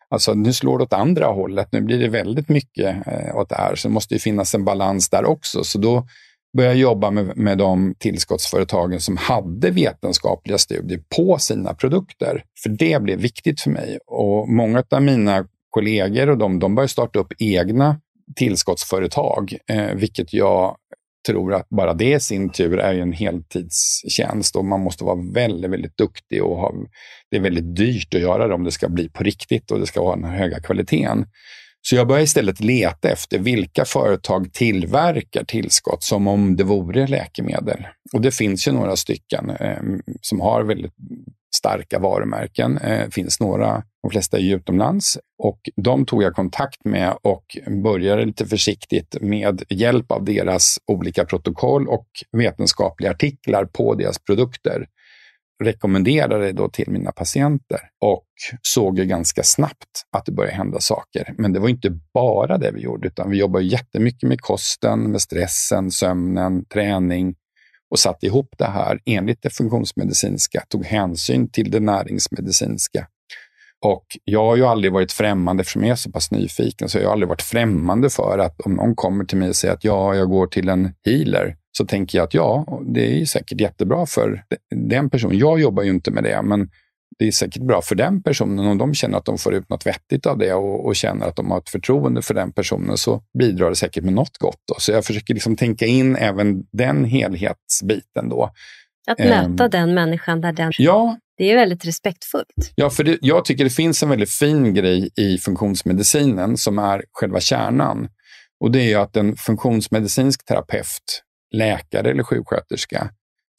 alltså, nu slår det åt andra hållet. Nu blir det väldigt mycket eh, åt det här. Så det måste ju finnas en balans där också. Så då började jobba med, med de tillskottsföretagen som hade vetenskapliga studier på sina produkter. För det blev viktigt för mig. Och många av mina kollegor och de, de började starta upp egna tillskottsföretag, eh, vilket jag tror att bara det i sin tur är en heltidstjänst och man måste vara väldigt, väldigt duktig och ha, det är väldigt dyrt att göra det om det ska bli på riktigt och det ska ha den här höga kvaliteten. Så jag började istället leta efter vilka företag tillverkar tillskott som om det vore läkemedel. Och det finns ju några stycken eh, som har väldigt starka varumärken. Det eh, finns några, de flesta är utomlands. Och de tog jag kontakt med och började lite försiktigt med hjälp av deras olika protokoll och vetenskapliga artiklar på deras produkter rekommenderade det då till mina patienter och såg ju ganska snabbt att det började hända saker. Men det var inte bara det vi gjorde, utan vi jobbade jättemycket med kosten, med stressen, sömnen, träning och satte ihop det här enligt det funktionsmedicinska, tog hänsyn till det näringsmedicinska. Och jag har ju aldrig varit främmande, eftersom jag är så pass nyfiken, så jag har aldrig varit främmande för att om någon kommer till mig och säger att ja, jag går till en healer, så tänker jag att ja, det är säkert jättebra för den personen. Jag jobbar ju inte med det, men det är säkert bra för den personen om de känner att de får ut något vettigt av det och, och känner att de har ett förtroende för den personen så bidrar det säkert med något gott. Då. Så jag försöker liksom tänka in även den helhetsbiten. Då. Att möta um, den människan där den... Ja, det är väldigt respektfullt. Ja, för det, jag tycker det finns en väldigt fin grej i funktionsmedicinen som är själva kärnan. Och det är att en funktionsmedicinsk terapeut, läkare eller sjuksköterska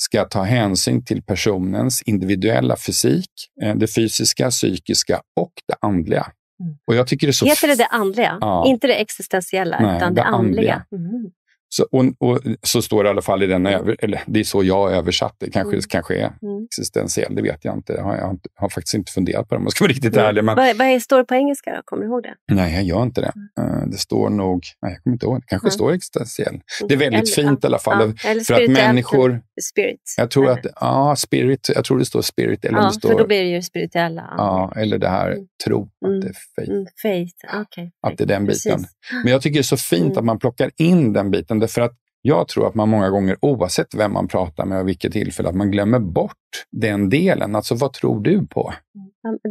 ska ta hänsyn till personens individuella fysik, eh, det fysiska, psykiska och det andliga. Mm. Och jag tycker det är så Heter det det andliga? Ja. Inte det existentiella, Nej, utan det, det andliga. andliga. Mm. Så, och, och, så står det i alla fall i den, över, eller det är så jag översatt det. Kanske, mm. kanske är mm. existentiell, det vet jag inte. Jag har, jag har faktiskt inte funderat på det om jag ska vara riktigt mm. ärlig. Men... Vad, vad står det på engelska då? Kommer du ihåg det? Nej, jag gör inte det. Uh, det står nog, nej jag kommer inte ihåg, det kanske står existentiell. Det är väldigt eller, fint i alla fall. Ja, för att människor... Spirit. Jag tror att, ja, spirit, jag tror det står spirit. Eller ja, det står, för då blir det ju spirituella. Ja, eller det här mm. tro, att det är faith. Mm, faith. Okay. Att det är den biten. Precis. Men jag tycker det är så fint mm. att man plockar in den biten, därför att jag tror att man många gånger, oavsett vem man pratar med och vilket tillfälle, att man glömmer bort den delen. Alltså, vad tror du på?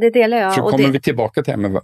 Det delar jag. För då kommer det... vi tillbaka till det här med,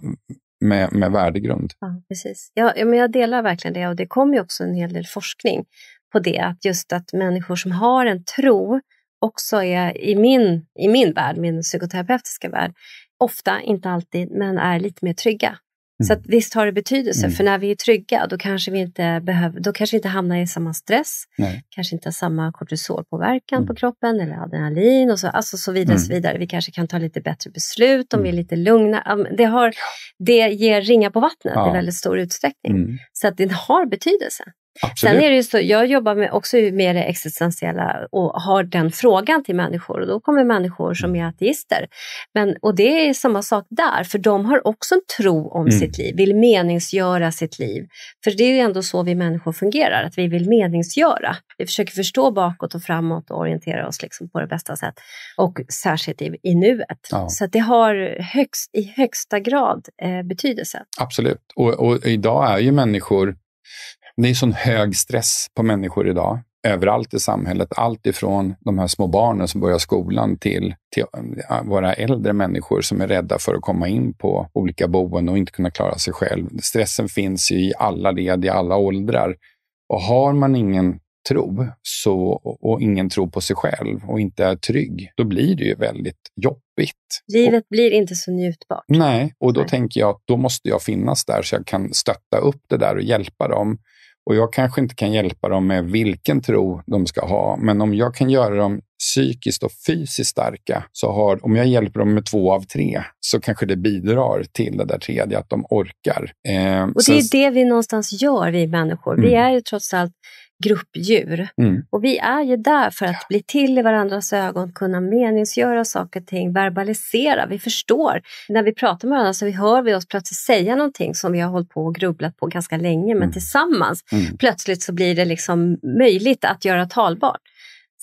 med, med värdegrund. Ja, precis. Ja, men jag delar verkligen det och det kommer också en hel del forskning på det. Att just att människor som har en tro också är i min, i min värld, min psykoterapeutiska värld, ofta, inte alltid, men är lite mer trygga. Så att visst har det betydelse, mm. för när vi är trygga då kanske vi inte, behöver, då kanske inte hamnar i samma stress, Nej. kanske inte har samma kortisolpåverkan mm. på kroppen eller adrenalin och så, alltså så vidare. Mm. Så vidare. Vi kanske kan ta lite bättre beslut om vi är mm. lite lugna. Det, har, det ger ringa på vattnet ja. i väldigt stor utsträckning. Mm. Så att det har betydelse. Absolut. Sen är det ju så, jag jobbar med, också med det existentiella och har den frågan till människor och då kommer människor som är ateister. Men, och det är samma sak där, för de har också en tro om mm. sitt liv, vill meningsgöra sitt liv. För det är ju ändå så vi människor fungerar, att vi vill meningsgöra. Vi försöker förstå bakåt och framåt och orientera oss liksom på det bästa sätt. Och särskilt i, i nuet. Ja. Så det har högst, i högsta grad eh, betydelse. Absolut, och, och idag är ju människor det är sån hög stress på människor idag, överallt i samhället. Allt ifrån de här små barnen som börjar skolan till, till våra äldre människor som är rädda för att komma in på olika boenden och inte kunna klara sig själv. Stressen finns i alla led, i alla åldrar. Och har man ingen tro så, och ingen tro på sig själv och inte är trygg, då blir det ju väldigt jobbigt. Livet och, blir inte så njutbart. Nej, och då nej. tänker jag att då måste jag finnas där så jag kan stötta upp det där och hjälpa dem. Och jag kanske inte kan hjälpa dem med vilken tro de ska ha, men om jag kan göra dem psykiskt och fysiskt starka, så har, om jag hjälper dem med två av tre, så kanske det bidrar till det där tredje, att de orkar. Eh, och det är det vi någonstans gör, vi människor. Mm. Vi är ju trots allt gruppdjur. Mm. Och vi är ju där för att bli till i varandras ögon, kunna meningsgöra saker och ting, verbalisera. Vi förstår. När vi pratar med varandra så hör vi oss plötsligt säga någonting som vi har hållit på och grubblat på ganska länge, men Mm. tillsammans Mm. plötsligt så blir det liksom möjligt att göra talbart.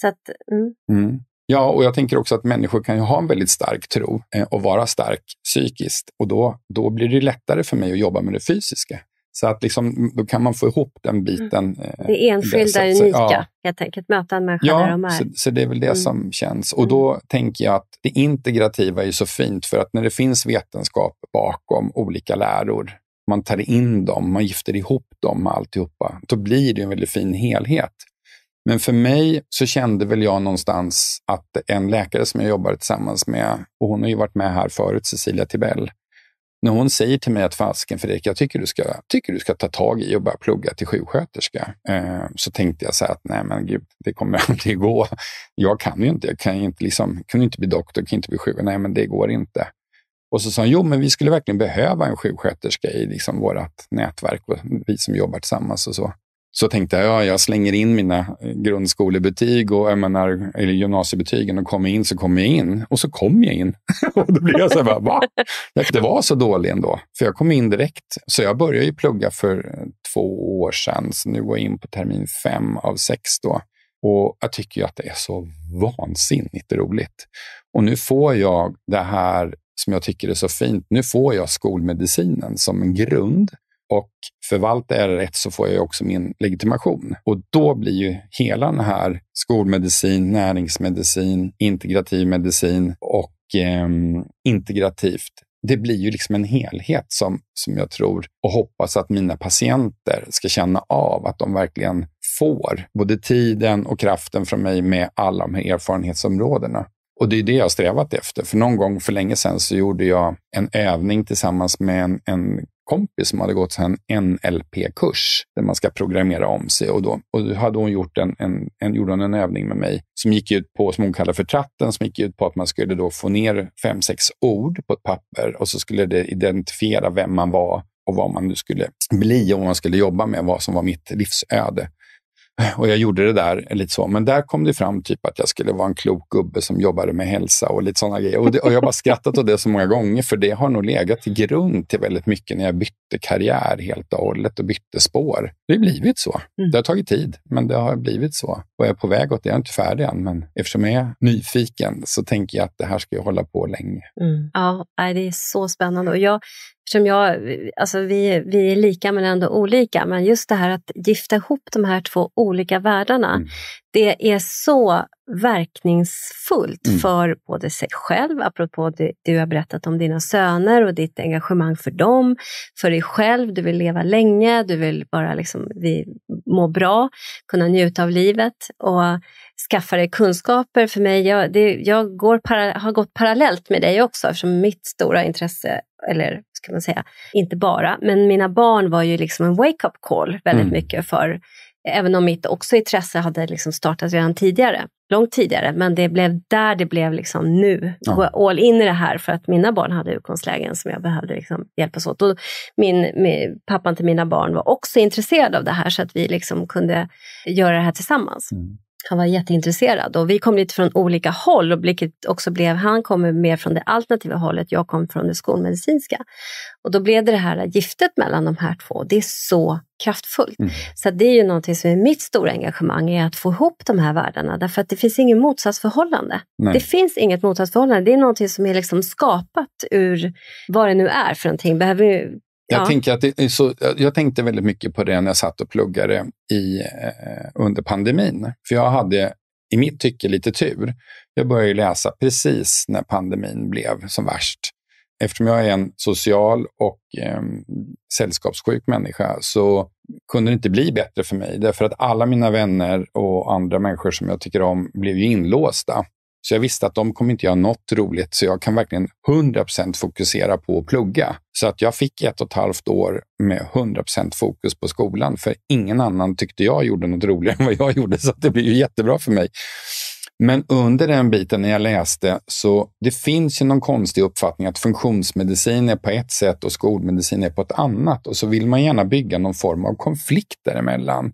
Så att, mm, Mm. Ja, och jag tänker också att människor kan ju ha en väldigt stark tro eh, och vara stark psykiskt. Och då, då blir det lättare för mig att jobba med det fysiska. Så att liksom, då kan man få ihop den biten. eh, det enskilda, det unika, Ja. helt enkelt. Möta en människa där Ja, de är. så, så det är väl det Mm. som känns. Och då tänker jag att det integrativa är så fint för att när det finns vetenskap bakom olika läror, man tar in dem, man gifter ihop dem med alltihopa, då blir det en väldigt fin helhet. Men för mig så kände väl jag någonstans att en läkare som jag jobbar tillsammans med, och hon har ju varit med här förut, Cecilia Tibell, när hon säger till mig att fasken Fredrik, jag tycker du ska, tycker du ska ta tag i och börja plugga till sjuksköterska. Eh, så tänkte jag så här att nej men gud, det kommer aldrig gå. Jag kan ju inte, jag kan ju inte, liksom, kan inte bli doktor, kan inte bli sjuksköterska. Nej men det går inte. Och så sa hon, jo men vi skulle verkligen behöva en sjuksköterska i liksom vårt nätverk och vi som jobbar tillsammans och så. Så tänkte jag, ja, jag slänger in mina grundskolebetyg och menar, eller gymnasiebetygen och kommer in så kommer jag in. Och så kom jag in. och då blev jag så här, bara, va? Det var så dålig ändå, för jag kom in direkt. Så jag började ju plugga för eh, två år sedan, så nu går jag in på termin fem av sex då. Och jag tycker ju att det är så vansinnigt roligt. Och nu får jag det här som jag tycker är så fint. Nu får jag skolmedicinen som en grund och förvaltar jag det rätt så får jag också min legitimation. Och då blir ju hela den här skolmedicin, näringsmedicin, integrativ medicin och eh, integrativt det blir ju liksom en helhet som, som jag tror och hoppas att mina patienter ska känna av att de verkligen får både tiden och kraften från mig med alla de här erfarenhetsområdena. Och det är det jag har strävat efter. För någon gång för länge sedan så gjorde jag en övning tillsammans med en, en kompis som hade gått en NLP-kurs där man ska programmera om sig. Och då, och då hade hon gjort en, en, en, gjorde hon en övning med mig som gick ut på, som hon kallar för tratten, som gick ut på att man skulle då få ner fem, sex ord på ett papper och så skulle det identifiera vem man var och vad man nu skulle bli och vad man skulle jobba med, vad som var mitt livsöde. Och jag gjorde det där lite så, men där kom det fram typ att jag skulle vara en klok gubbe som jobbade med hälsa och lite sådana grejer. Och, det, och jag har bara skrattat åt det så många gånger, för det har nog legat till grund till väldigt mycket när jag bytte karriär helt och hållet och bytte spår. Det har blivit så. Mm. Det har tagit tid, men det har blivit så. Och jag är på väg åt det, jag är inte färdig än, men eftersom jag är nyfiken så tänker jag att det här ska jag hålla på länge. Mm. Ja, det är så spännande. Och jag, eftersom jag, alltså vi, vi är lika men ändå olika, men just det här att gifta ihop de här två olika världarna, Mm. det är så verkningsfullt Mm. för både sig själv, apropå det du har berättat om dina söner och ditt engagemang för dem, för dig själv, du vill leva länge, du vill bara liksom, vi, må bra, kunna njuta av livet och skaffa dig kunskaper. För mig, jag, det, jag går para, har gått parallellt med dig också eftersom mitt stora intresse, eller ska man säga, inte bara, men mina barn var ju liksom en wake-up call väldigt Mm. mycket för Även om mitt också intresse hade liksom startat redan tidigare, långt tidigare, men det blev där det blev liksom nu. Ja. All in i det här för att mina barn hade utgångslägen som jag behövde liksom hjälpas åt. Och min, min, pappan till mina barn var också intresserad av det här så att vi liksom kunde göra det här tillsammans. Mm. Han var jätteintresserad och vi kom lite från olika håll, och vilket också blev, han kom mer från det alternativa hållet, jag kom från det skolmedicinska. Och då blev det det här giftet mellan de här två, det är så kraftfullt. Mm. Så det är ju någonting som är mitt stora engagemang, är att få ihop de här världarna, därför att det finns inget motsatsförhållande. Nej. Det finns inget motsatsförhållande, det är någonting som är liksom skapat ur vad det nu är för någonting. Behöver Jag, ja. tänker att det så, jag tänkte väldigt mycket på det när jag satt och pluggade i, eh, under pandemin. För jag hade i mitt tycke lite tur. Jag började läsa precis när pandemin blev som värst. Eftersom jag är en social och eh, sällskapssjuk människa så kunde det inte bli bättre för mig. Därför att alla mina vänner och andra människor som jag tycker om blev ju inlåsta. Så jag visste att de kommer inte göra något roligt, så jag kan verkligen 100% fokusera på att plugga. Så att jag fick ett och ett halvt år med 100% fokus på skolan, för ingen annan tyckte jag gjorde något roligare än vad jag gjorde, så att det blev ju jättebra för mig. Men under den biten när jag läste, så det finns ju någon konstig uppfattning att funktionsmedicin är på ett sätt och skolmedicin är på ett annat. Och så vill man gärna bygga någon form av konflikt däremellan.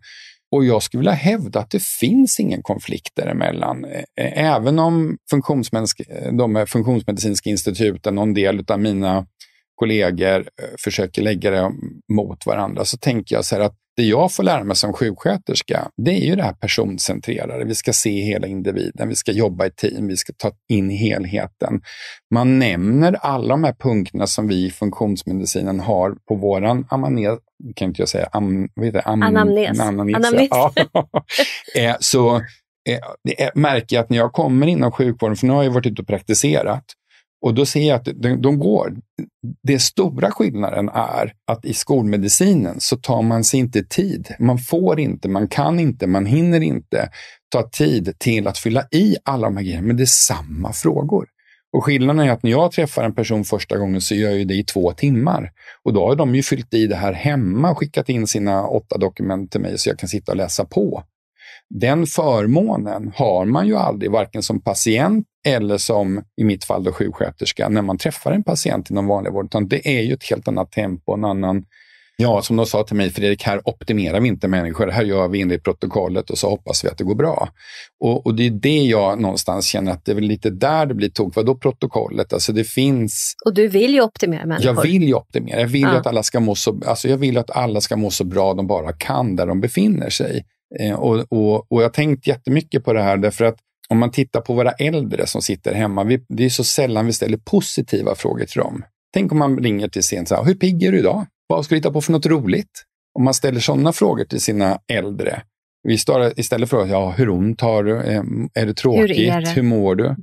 Och jag skulle vilja hävda att det finns ingen konflikt däremellan. Även om de funktionsmedicinska instituten och en del av mina kollegor försöker lägga det mot varandra, så tänker jag så här att det jag får lära mig som sjuksköterska, det är ju det här personcentrerade. Vi ska se hela individen, vi ska jobba i team, vi ska ta in helheten. Man nämner alla de här punkterna som vi i funktionsmedicinen har på våran amanes, kan inte jag säga, am, vad heter det? Am, anamnes. anamnes. anamnes. Ja. Eh, så eh, märker jag att när jag kommer inom sjukvården, för nu har jag varit ute och praktiserat, och då ser jag att de, de går. Den stora skillnaden är att i skolmedicinen så tar man sig inte tid. Man får inte, man kan inte, man hinner inte ta tid till att fylla i alla de här grejerna. Men det är samma frågor. Och skillnaden är att när jag träffar en person första gången så gör jag det i två timmar. Och då har de ju fyllt i det här hemma och skickat in sina åtta dokument till mig så jag kan sitta och läsa på. Den förmånen har man ju aldrig, varken som patient eller som i mitt fall då sjuksköterska, när man träffar en patient inom vanlig vård. Utan det är ju ett helt annat tempo, en annan Ja, som de sa till mig, Fredrik, här optimerar vi inte människor. Här gör vi enligt protokollet och så hoppas vi att det går bra. Och, och det är det jag någonstans känner att det är väl lite där det blir tok. Vadå protokollet? Alltså det finns... Och du vill ju optimera människor. Jag vill ju optimera. Jag vill ja. att alla ska må så, alltså jag vill att alla ska må så bra de bara kan där de befinner sig. Eh, och, och, och jag har tänkt jättemycket på det här därför att om man tittar på våra äldre som sitter hemma, vi, det är så sällan vi ställer positiva frågor till dem. Tänk om man ringer till sin så här, hur pigg är du idag? Vad ska du hitta på för något roligt? Om man ställer sådana frågor till sina äldre, vi istället för ja, hur ont har du? Är det tråkigt? Hur, är det? hur mår du?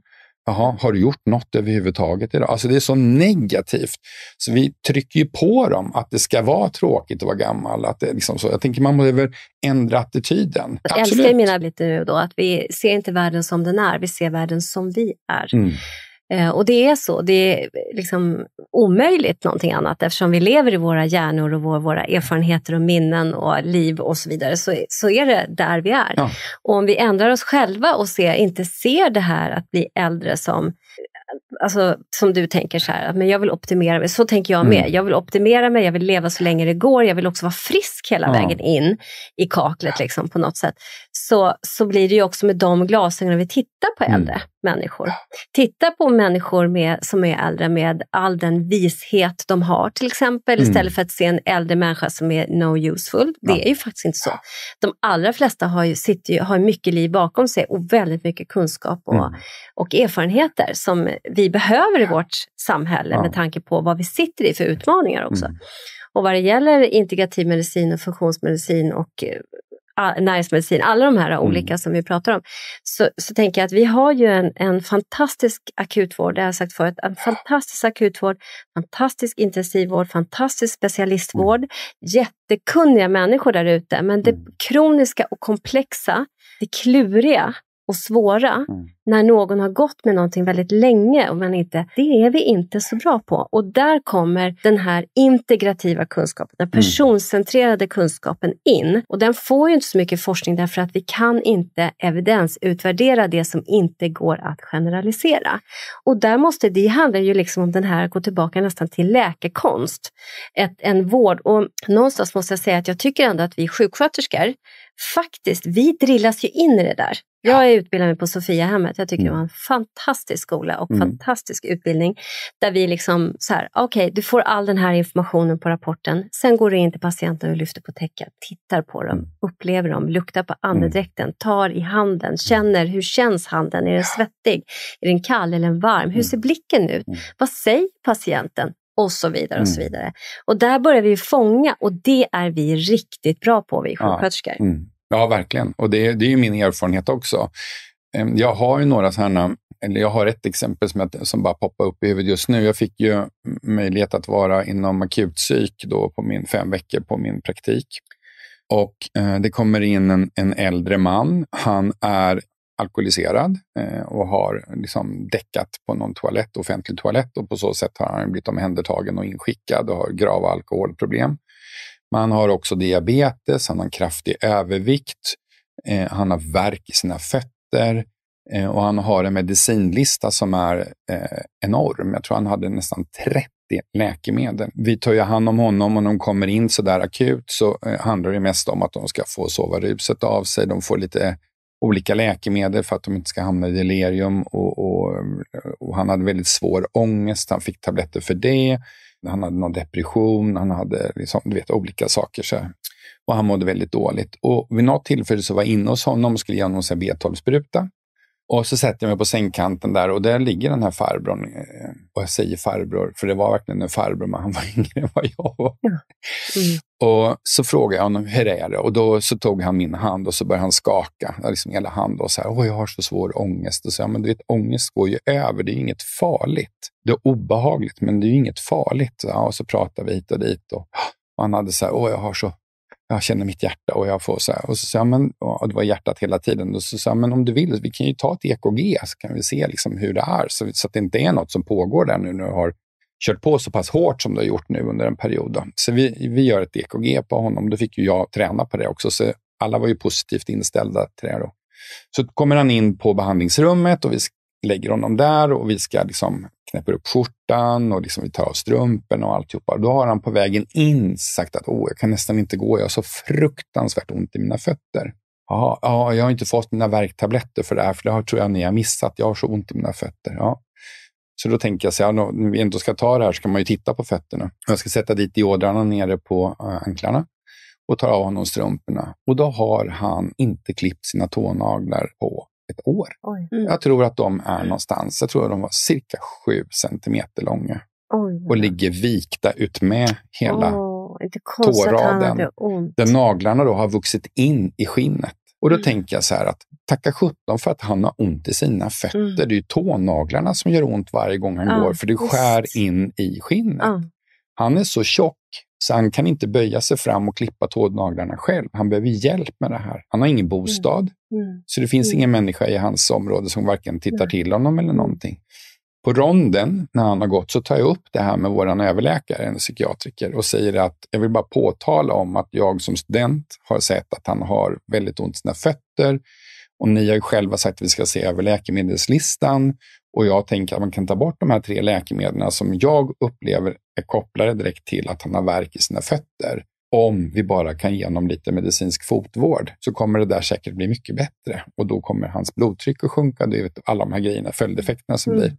Jaha, har du gjort något överhuvudtaget idag? Alltså det är så negativt. Så vi trycker ju på dem att det ska vara tråkigt att vara gammal. Att det liksom så. Jag tänker man behöver ändra attityden. Jag älskar mina lite nu då, att vi ser inte världen som den är, vi ser världen som vi är. Mm. Eh, och det är så, det är liksom omöjligt någonting annat eftersom vi lever i våra hjärnor och våra erfarenheter och minnen och liv och så vidare så, så är det där vi är. Ja. Och om vi ändrar oss själva och ser, inte ser det här att bli äldre som alltså, som du tänker så här, men jag vill optimera mig. Så tänker jag med. Mm. Jag vill optimera mig, jag vill leva så länge det går, jag vill också vara frisk hela ja. vägen in i kaklet liksom, på något sätt. Så, så blir det ju också med de glasögonen vi tittar på mm. äldre mm. människor. Titta på människor med, som är äldre med all den vishet de har till exempel, mm. istället för att se en äldre människa som är no useful. Det ja. är ju faktiskt inte så. De allra flesta har ju, sitter ju, har mycket liv bakom sig och väldigt mycket kunskap och, mm. och erfarenheter som vi behöver i vårt samhälle ja. med tanke på vad vi sitter i för utmaningar också. Mm. Och vad det gäller integrativ medicin och funktionsmedicin och uh, näringsmedicin, alla de här mm. olika som vi pratar om, så, så tänker jag att vi har ju en, en fantastisk akutvård, det har jag sagt förut, en fantastisk akutvård, fantastisk intensivvård, fantastisk specialistvård, mm. jättekunniga människor där ute, men det mm. kroniska och komplexa, det kluriga, och svåra mm. när någon har gått med någonting väldigt länge och man inte, det är vi inte så bra på. Och där kommer den här integrativa kunskapen, den mm. personcentrerade kunskapen in. Och den får ju inte så mycket forskning därför att vi kan inte evidensutvärdera det som inte går att generalisera. Och där måste, det handlar ju liksom om den här, gå tillbaka nästan till läkekonst, ett, en vård. Och någonstans måste jag säga att jag tycker ändå att vi sjuksköterskor faktiskt, vi drillas ju in i det där. Jag är utbildad mig på Sofiahemmet. Jag tycker mm. det var en fantastisk skola och mm. fantastisk utbildning. Där vi liksom så här, okej, okay, du får all den här informationen på rapporten. Sen går du in till patienten och lyfter på täcket, tittar på dem, mm. upplever dem, luktar på andedräkten, mm. tar i handen, mm. känner hur känns handen? Är den svettig? Är den kall eller varm? Hur ser blicken ut? Vad säger patienten? Och så vidare. och så vidare. Och där börjar vi fånga och det är vi riktigt bra på, vi sjuksköterskor. Ja. Mm. Ja, verkligen. Och det, det är ju min erfarenhet också. Ehm, jag har ju några sådana, eller jag har ett exempel som, jag, som bara poppar upp i huvudet just nu. Jag fick ju möjlighet att vara inom akutpsyk då på min fem veckor på min praktik. Och eh, det kommer in en, en äldre man. Han är alkoholiserad eh, och har liksom däckat på någon toalett, offentlig toalett och på så sätt har han blivit omhändertagen och inskickad och har grava alkoholproblem. Man har också diabetes, han har kraftig övervikt, eh, han har värk i sina fötter, Eh, och han har en medicinlista som är eh, enorm. Jag tror han hade nästan 30 läkemedel. Vi tar ju hand om honom och när de kommer in så där akut så eh, handlar det mest om att de ska få sova ruset av sig. De får lite olika läkemedel för att de inte ska hamna i delirium. Och, och, och han hade väldigt svår ångest. Han fick tabletter för det. Han hade någon depression. Han hade liksom, du vet, olika saker. Så. Och han mådde väldigt dåligt. Och vid något tillfälle så var jag inne hos honom och skulle ge honom en B12-spruta. Och så sätter jag mig på sängkanten där och där ligger den här farbrorn. Eh, och jag säger farbror, för det var verkligen en farbror, men han var yngre än vad jag var. Mm. Och så frågade jag honom, hur är det? Och då så tog han min hand och så började han skaka, liksom hela handen och så här, åh, jag har så svår ångest. Och så, men du vet, ångest går ju över, det är inget farligt. Det är obehagligt, men det är inget farligt. Ja, och så pratade vi hit och dit. Och, och han hade så här, åh, jag har så jag känner mitt hjärta och jag får så här. Och så sa jag, men, och det var hjärtat hela tiden. Och så sa jag, men om du vill, vi kan ju ta ett EKG så kan vi se liksom hur det är. Så, så att det inte är något som pågår där nu när du har kört på så pass hårt som du har gjort nu under en period. Då. Så vi, vi gör ett EKG på honom. Då fick ju jag träna på det också. Så alla var ju positivt inställda till det. Då. Så kommer han in på behandlingsrummet och vi lägger honom där och vi ska liksom knäppa upp skjortan och liksom vi tar av strumpen och alltihopa. Då har han på vägen in sagt att Åh, jag kan nästan inte gå, jag har så fruktansvärt ont i mina fötter. Ja, ja, jag har inte fått mina värktabletter för det här, för det har, tror jag ni har missat. Jag har så ont i mina fötter. Ja. Så då tänker jag, så här, när vi ändå ska ta det här så kan man ju titta på fötterna. Jag ska sätta dit diodrarna nere på eh, anklarna och tar av honom strumporna. Och då har han inte klippt sina tånaglar på ett år. Mm. Jag tror att de är någonstans, jag tror att de var cirka sju centimeter långa. Oj. Och ligger vikta ut med hela oh, tåraden. Där naglarna då har vuxit in i skinnet. Och då mm. tänker jag så här att tacka sjutton för att han har ont i sina fötter. Mm. Det är ju tånaglarna som gör ont varje gång han ja, går, för det skär in i skinnet. Ja. Han är så tjock så han kan inte böja sig fram och klippa tånaglarna själv. Han behöver hjälp med det här. Han har ingen bostad, mm. Mm. så det finns mm. ingen människa i hans område som varken tittar till honom eller någonting. På ronden, när han har gått, så tar jag upp det här med vår överläkare, en psykiatriker, och säger att jag vill bara påtala om att jag som student har sett att han har väldigt ont i sina fötter. Och ni har ju själva sagt att vi ska se över läkemedelslistan. Och jag tänker att man kan ta bort de här tre läkemedlen som jag upplever är kopplade direkt till att han har värk i sina fötter. Om vi bara kan ge honom lite medicinsk fotvård så kommer det där säkert bli mycket bättre. Och då kommer hans blodtryck att sjunka, det är alla de här grejerna, följdeffekterna som mm. blir.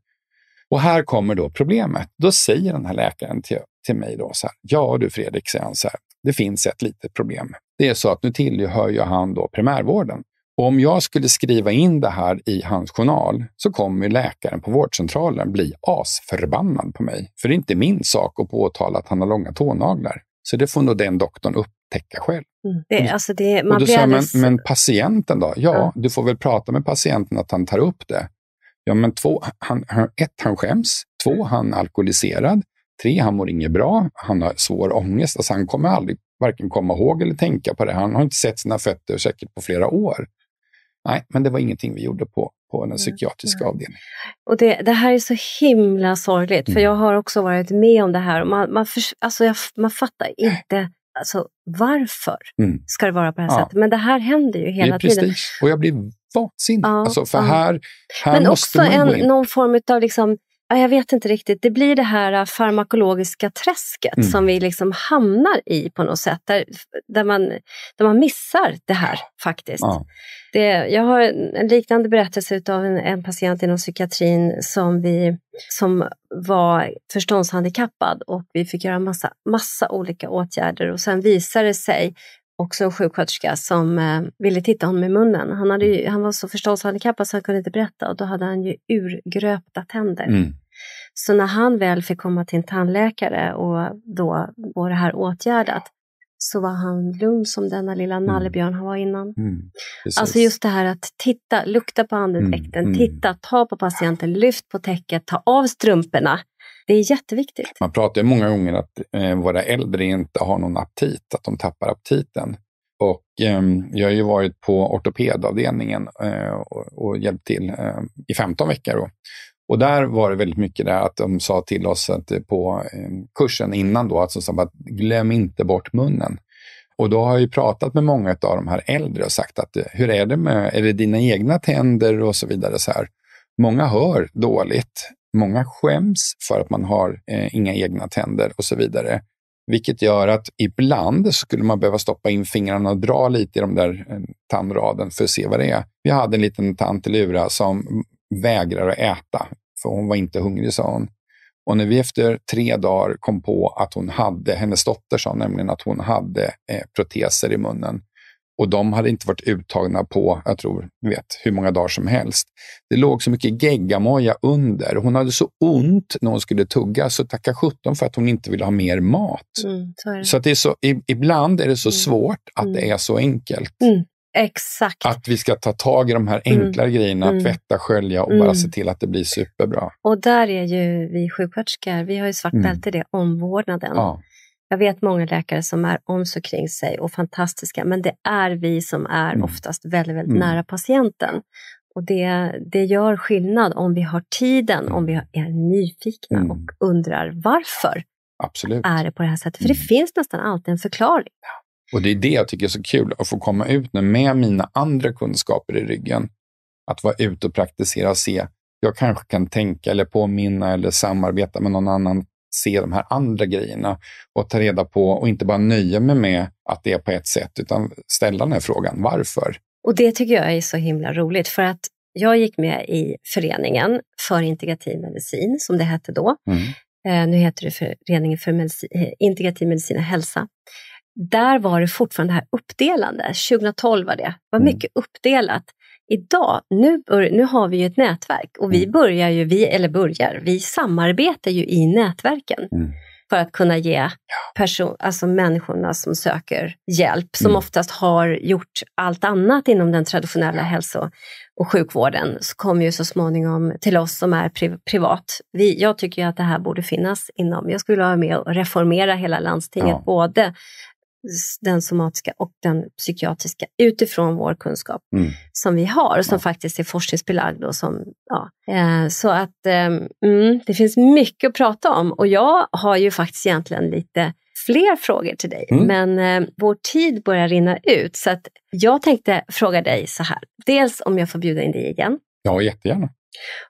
Och här kommer då problemet. Då säger den här läkaren till, till mig då så här, ja du Fredrik, säger han så här, det finns ett litet problem. Det är så att nu tillhör ju han då primärvården. Och om jag skulle skriva in det här i hans journal så kommer läkaren på vårdcentralen bli asförbannad på mig. För det är inte min sak att påtala att han har långa tånaglar. Så det får nog den doktorn upptäcka själv. Mm. Det, alltså det, man och då sa alldeles... men, men patienten då? Ja, ja, du får väl prata med patienten att han tar upp det. Ja, men två, han, ett, han skäms. Två, han är alkoholiserad. Tre, han mår inget bra. Han har svår ångest. Alltså han kommer aldrig varken komma ihåg eller tänka på det. Han har inte sett sina fötter säkert på flera år. Nej, men det var ingenting vi gjorde på, på den psykiatriska avdelningen. Och det, det här är så himla sorgligt, mm. för jag har också varit med om det här. Och man, man, för, alltså jag, man fattar inte alltså, varför mm. ska det vara på det här ja. sättet. Men det här händer ju hela det är tiden. Och jag blir vansinnig. Ja, alltså, för ja. här, här Men måste också man en, någon form av liksom, jag vet inte riktigt, det blir det här äh, farmakologiska träsket mm. som vi liksom hamnar i på något sätt, där, där, man, där man missar det här faktiskt. Ja. Det, jag har en liknande berättelse av en, en, patient inom psykiatrin som, vi, som var förståndshandikappad och vi fick göra massa, massa olika åtgärder och sen visade det sig också en sjuksköterska som eh, ville titta honom i munnen. Han, hade ju, han var så förståndshandikappad så han kunde inte berätta och då hade han ju urgröpta tänder. Mm. Så när han väl fick komma till en tandläkare och då få det här åtgärdat så var han lugn som denna lilla mm. nallebjörn han var innan. Mm, alltså just det här att titta, lukta på andedräkten, mm, mm. titta, ta på patienten, lyft på täcket, ta av strumporna. Det är jätteviktigt. Man pratar ju många gånger att eh, våra äldre inte har någon aptit, att de tappar aptiten. Och eh, jag har ju varit på ortopedavdelningen eh, och, och hjälpt till eh, i 15 veckor. Då. Och där var det väldigt mycket det att de sa till oss att eh, på eh, kursen innan då, alltså att glöm inte bort munnen. Och då har jag pratat med många av de här äldre och sagt att hur är det med, är det dina egna tänder och så vidare. så här. Många hör dåligt. Många skäms för att man har eh, inga egna tänder och så vidare. Vilket gör att ibland skulle man behöva stoppa in fingrarna och dra lite i de där eh, tandraden för att se vad det är. Vi hade en liten tant i Lura som vägrar att äta, för hon var inte hungrig, sa hon. Och när vi efter tre dagar kom på att hon hade, hennes dotter sa nämligen att hon hade eh, proteser i munnen, och de hade inte varit uttagna på, jag tror, vet, hur många dagar som helst. Det låg så mycket geggamoja under. Hon hade så ont när hon skulle tugga, så tacka sjutton för att hon inte ville ha mer mat. Mm, så, att det är så, ibland är det så mm. svårt att mm. det är så enkelt. Mm, exakt. Att vi ska ta tag i de här mm. enklare grejerna, mm. tvätta, skölja och bara mm. se till att det blir superbra. Och där är ju vi sjuksköterskor, vi har ju svart bälte i det, omvårdnaden. Ja. Jag vet många läkare som är om så kring sig och fantastiska, men det är vi som är mm. oftast väldigt, väldigt mm. nära patienten. Och det, det gör skillnad om vi har tiden, mm. om vi är nyfikna mm. och undrar varför Absolut. är det på det här sättet. För det mm. finns nästan alltid en förklaring. Och det är det jag tycker är så kul, att få komma ut nu med mina andra kunskaper i ryggen. Att vara ute och praktisera och se, jag kanske kan tänka eller påminna eller samarbeta med någon annan se de här andra grejerna och ta reda på och inte bara nöja mig med att det är på ett sätt, utan ställa den här frågan, varför? Och det tycker jag är så himla roligt, för att jag gick med i föreningen för integrativ medicin, som det hette då. Mm. Eh, nu heter det Föreningen för eh, integrativ medicin och hälsa. Där var det fortfarande det här uppdelande. 2012 var det. Det var mm. mycket uppdelat idag, nu, nu har vi ju ett nätverk och vi mm. börjar ju, vi, eller börjar, vi samarbetar ju i nätverken. Mm. för att kunna ge person, alltså människorna som söker hjälp, som mm. oftast har gjort allt annat inom den traditionella hälso och sjukvården, så kommer ju så småningom till oss som är pri privat. Vi, jag tycker ju att det här borde finnas inom, jag skulle vilja vara med och reformera hela landstinget, ja. både den somatiska och den psykiatriska utifrån vår kunskap mm. som vi har, som ja. faktiskt är forskningsbelagd. Och som, ja. Eh, så att eh, mm, det finns mycket att prata om och jag har ju faktiskt egentligen lite fler frågor till dig, mm. men eh, vår tid börjar rinna ut. Så att jag tänkte fråga dig så här, dels om jag får bjuda in dig igen. Ja, jättegärna.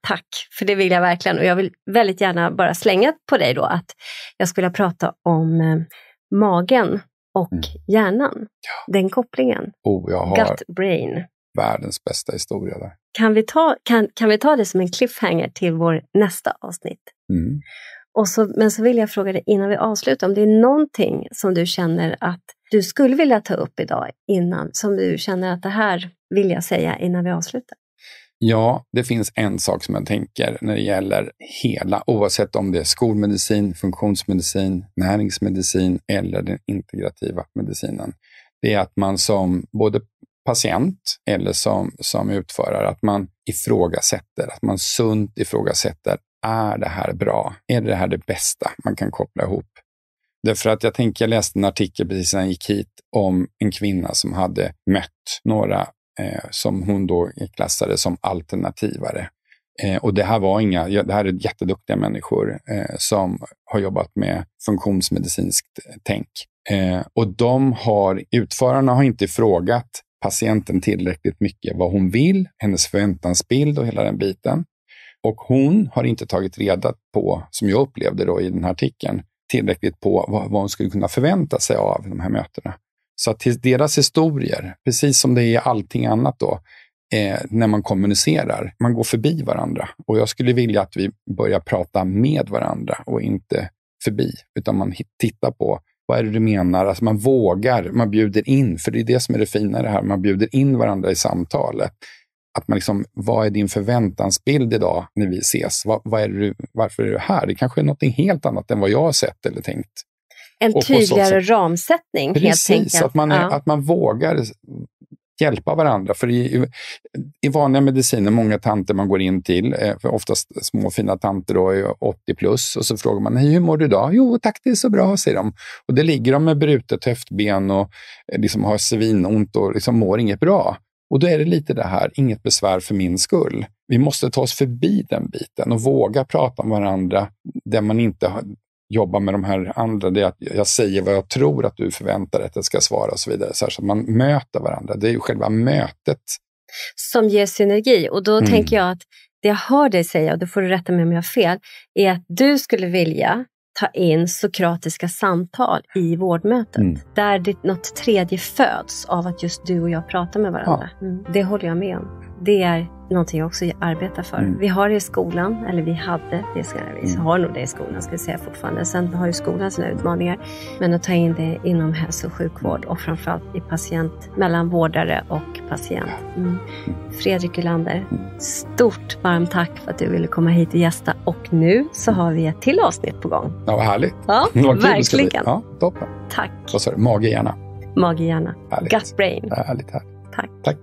Tack, för det vill jag verkligen. Och jag vill väldigt gärna bara slänga på dig då att jag skulle prata om eh, magen och mm. hjärnan. Ja. Den kopplingen. Oh, jag har Gut-brain. Världens bästa historia där. Kan vi, ta, kan, kan vi ta det som en cliffhanger till vår nästa avsnitt? Mm. Och så, men så vill jag fråga dig innan vi avslutar, om det är någonting som du känner att du skulle vilja ta upp idag innan, som du känner att det här vill jag säga innan vi avslutar? Ja, det finns en sak som jag tänker när det gäller hela, oavsett om det är skolmedicin, funktionsmedicin, näringsmedicin eller den integrativa medicinen. Det är att man som både patient eller som, som utförare, att man ifrågasätter, att man sunt ifrågasätter, är det här bra? Är det här det bästa man kan koppla ihop? Därför att jag tänker, jag läste en artikel precis när jag gick hit om en kvinna som hade mött några eh, som hon då klassade som alternativare. Eh, och det här var inga, det här är jätteduktiga människor eh, som har jobbat med funktionsmedicinskt eh, tänk. Eh, och de har, utförarna har inte frågat patienten tillräckligt mycket vad hon vill, hennes förväntansbild och hela den biten. Och hon har inte tagit reda på, som jag upplevde då i den här artikeln, tillräckligt på vad, vad hon skulle kunna förvänta sig av de här mötena. Så att till deras historier, precis som det är allting annat då, eh, när man kommunicerar, man går förbi varandra. Och jag skulle vilja att vi börjar prata med varandra och inte förbi, utan man tittar på vad är det du menar? Alltså man vågar, man bjuder in, för det är det som är det fina i det här, man bjuder in varandra i samtalet. Att man liksom, vad är din förväntansbild idag när vi ses? Vad, vad är du, varför är du här? Det kanske är något helt annat än vad jag har sett eller tänkt. En tydligare ramsättning Precis, helt enkelt. Att man, är, ja. att man vågar hjälpa varandra. För i, i vanliga mediciner, många tanter man går in till, eh, oftast små fina tanter då, är 80 plus, och så frågar man hur mår du idag? Jo tack, det är så bra, säger de. Och det ligger de med brutet höftben och eh, liksom har svinont och liksom mår inget bra. Och då är det lite det här, inget besvär för min skull. Vi måste ta oss förbi den biten och våga prata med varandra där man inte har, jobba med de här andra, det är att jag säger vad jag tror att du förväntar dig att jag ska svara och så vidare. Så, här, så att man möter varandra. Det är ju själva mötet. Som ger synergi. Och då mm. tänker jag att det jag hör dig säga, och då får du rätta mig om jag har fel, är att du skulle vilja ta in sokratiska samtal i vårdmötet. Mm. Där det, något tredje föds av att just du och jag pratar med varandra. Ja. Mm. Det håller jag med om. Det är någonting jag också arbetar för. Mm. Vi har det i skolan, eller vi hade det, ska vi mm. har nog det i skolan ska jag säga fortfarande. Sen har ju skolan sina utmaningar. Men att ta in det inom hälso och sjukvård och framförallt i patient, mellan vårdare och patient. Mm. Fredrik Ylander, stort varmt tack för att du ville komma hit och gästa. Och nu så har vi ett till avsnitt på gång. Ja, vad härligt. Ja, verkligen. Ja, toppen. Tack. Vad sa du? Mage, hjärna? Mage, hjärna. Gut brain. Härligt, härligt. Tack. Tack.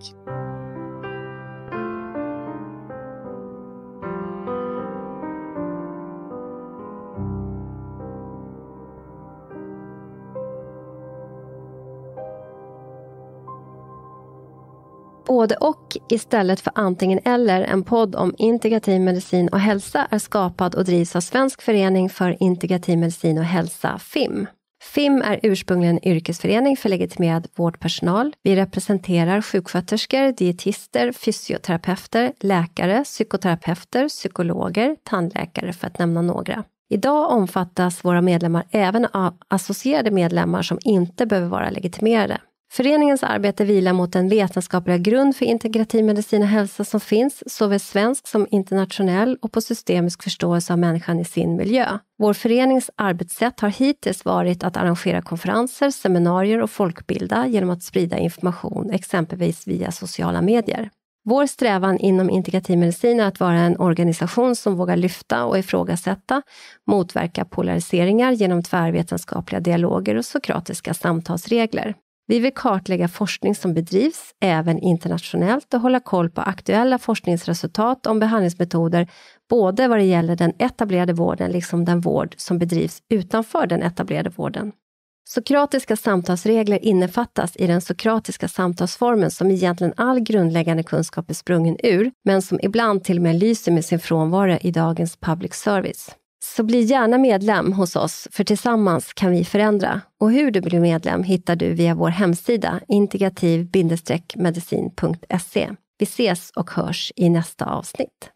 Både och istället för antingen eller en podd om integrativ medicin och hälsa är skapad och drivs av Svensk förening för integrativ medicin och hälsa, FIM. FIM är ursprungligen en yrkesförening för legitimerad vårdpersonal. Vi representerar sjuksköterskor, dietister, fysioterapeuter, läkare, psykoterapeuter, psykologer, tandläkare för att nämna några. Idag omfattas våra medlemmar även av associerade medlemmar som inte behöver vara legitimerade. Föreningens arbete vilar mot den vetenskapliga grund för integrativ medicin och hälsa som finns, såväl svensk som internationell och på systemisk förståelse av människan i sin miljö. Vår förenings arbetssätt har hittills varit att arrangera konferenser, seminarier och folkbilda genom att sprida information, exempelvis via sociala medier. Vår strävan inom integrativ medicin är att vara en organisation som vågar lyfta och ifrågasätta, motverka polariseringar genom tvärvetenskapliga dialoger och sokratiska samtalsregler. Vi vill kartlägga forskning som bedrivs, även internationellt, och hålla koll på aktuella forskningsresultat om behandlingsmetoder, både vad det gäller den etablerade vården liksom den vård som bedrivs utanför den etablerade vården. Sokratiska samtalsregler innefattas i den sokratiska samtalsformen som egentligen all grundläggande kunskap är sprungen ur, men som ibland till och med lyser med sin frånvaro i dagens public service. Så bli gärna medlem hos oss, för tillsammans kan vi förändra. Och hur du blir medlem hittar du via vår hemsida integrativ-medicin.se. Vi ses och hörs i nästa avsnitt.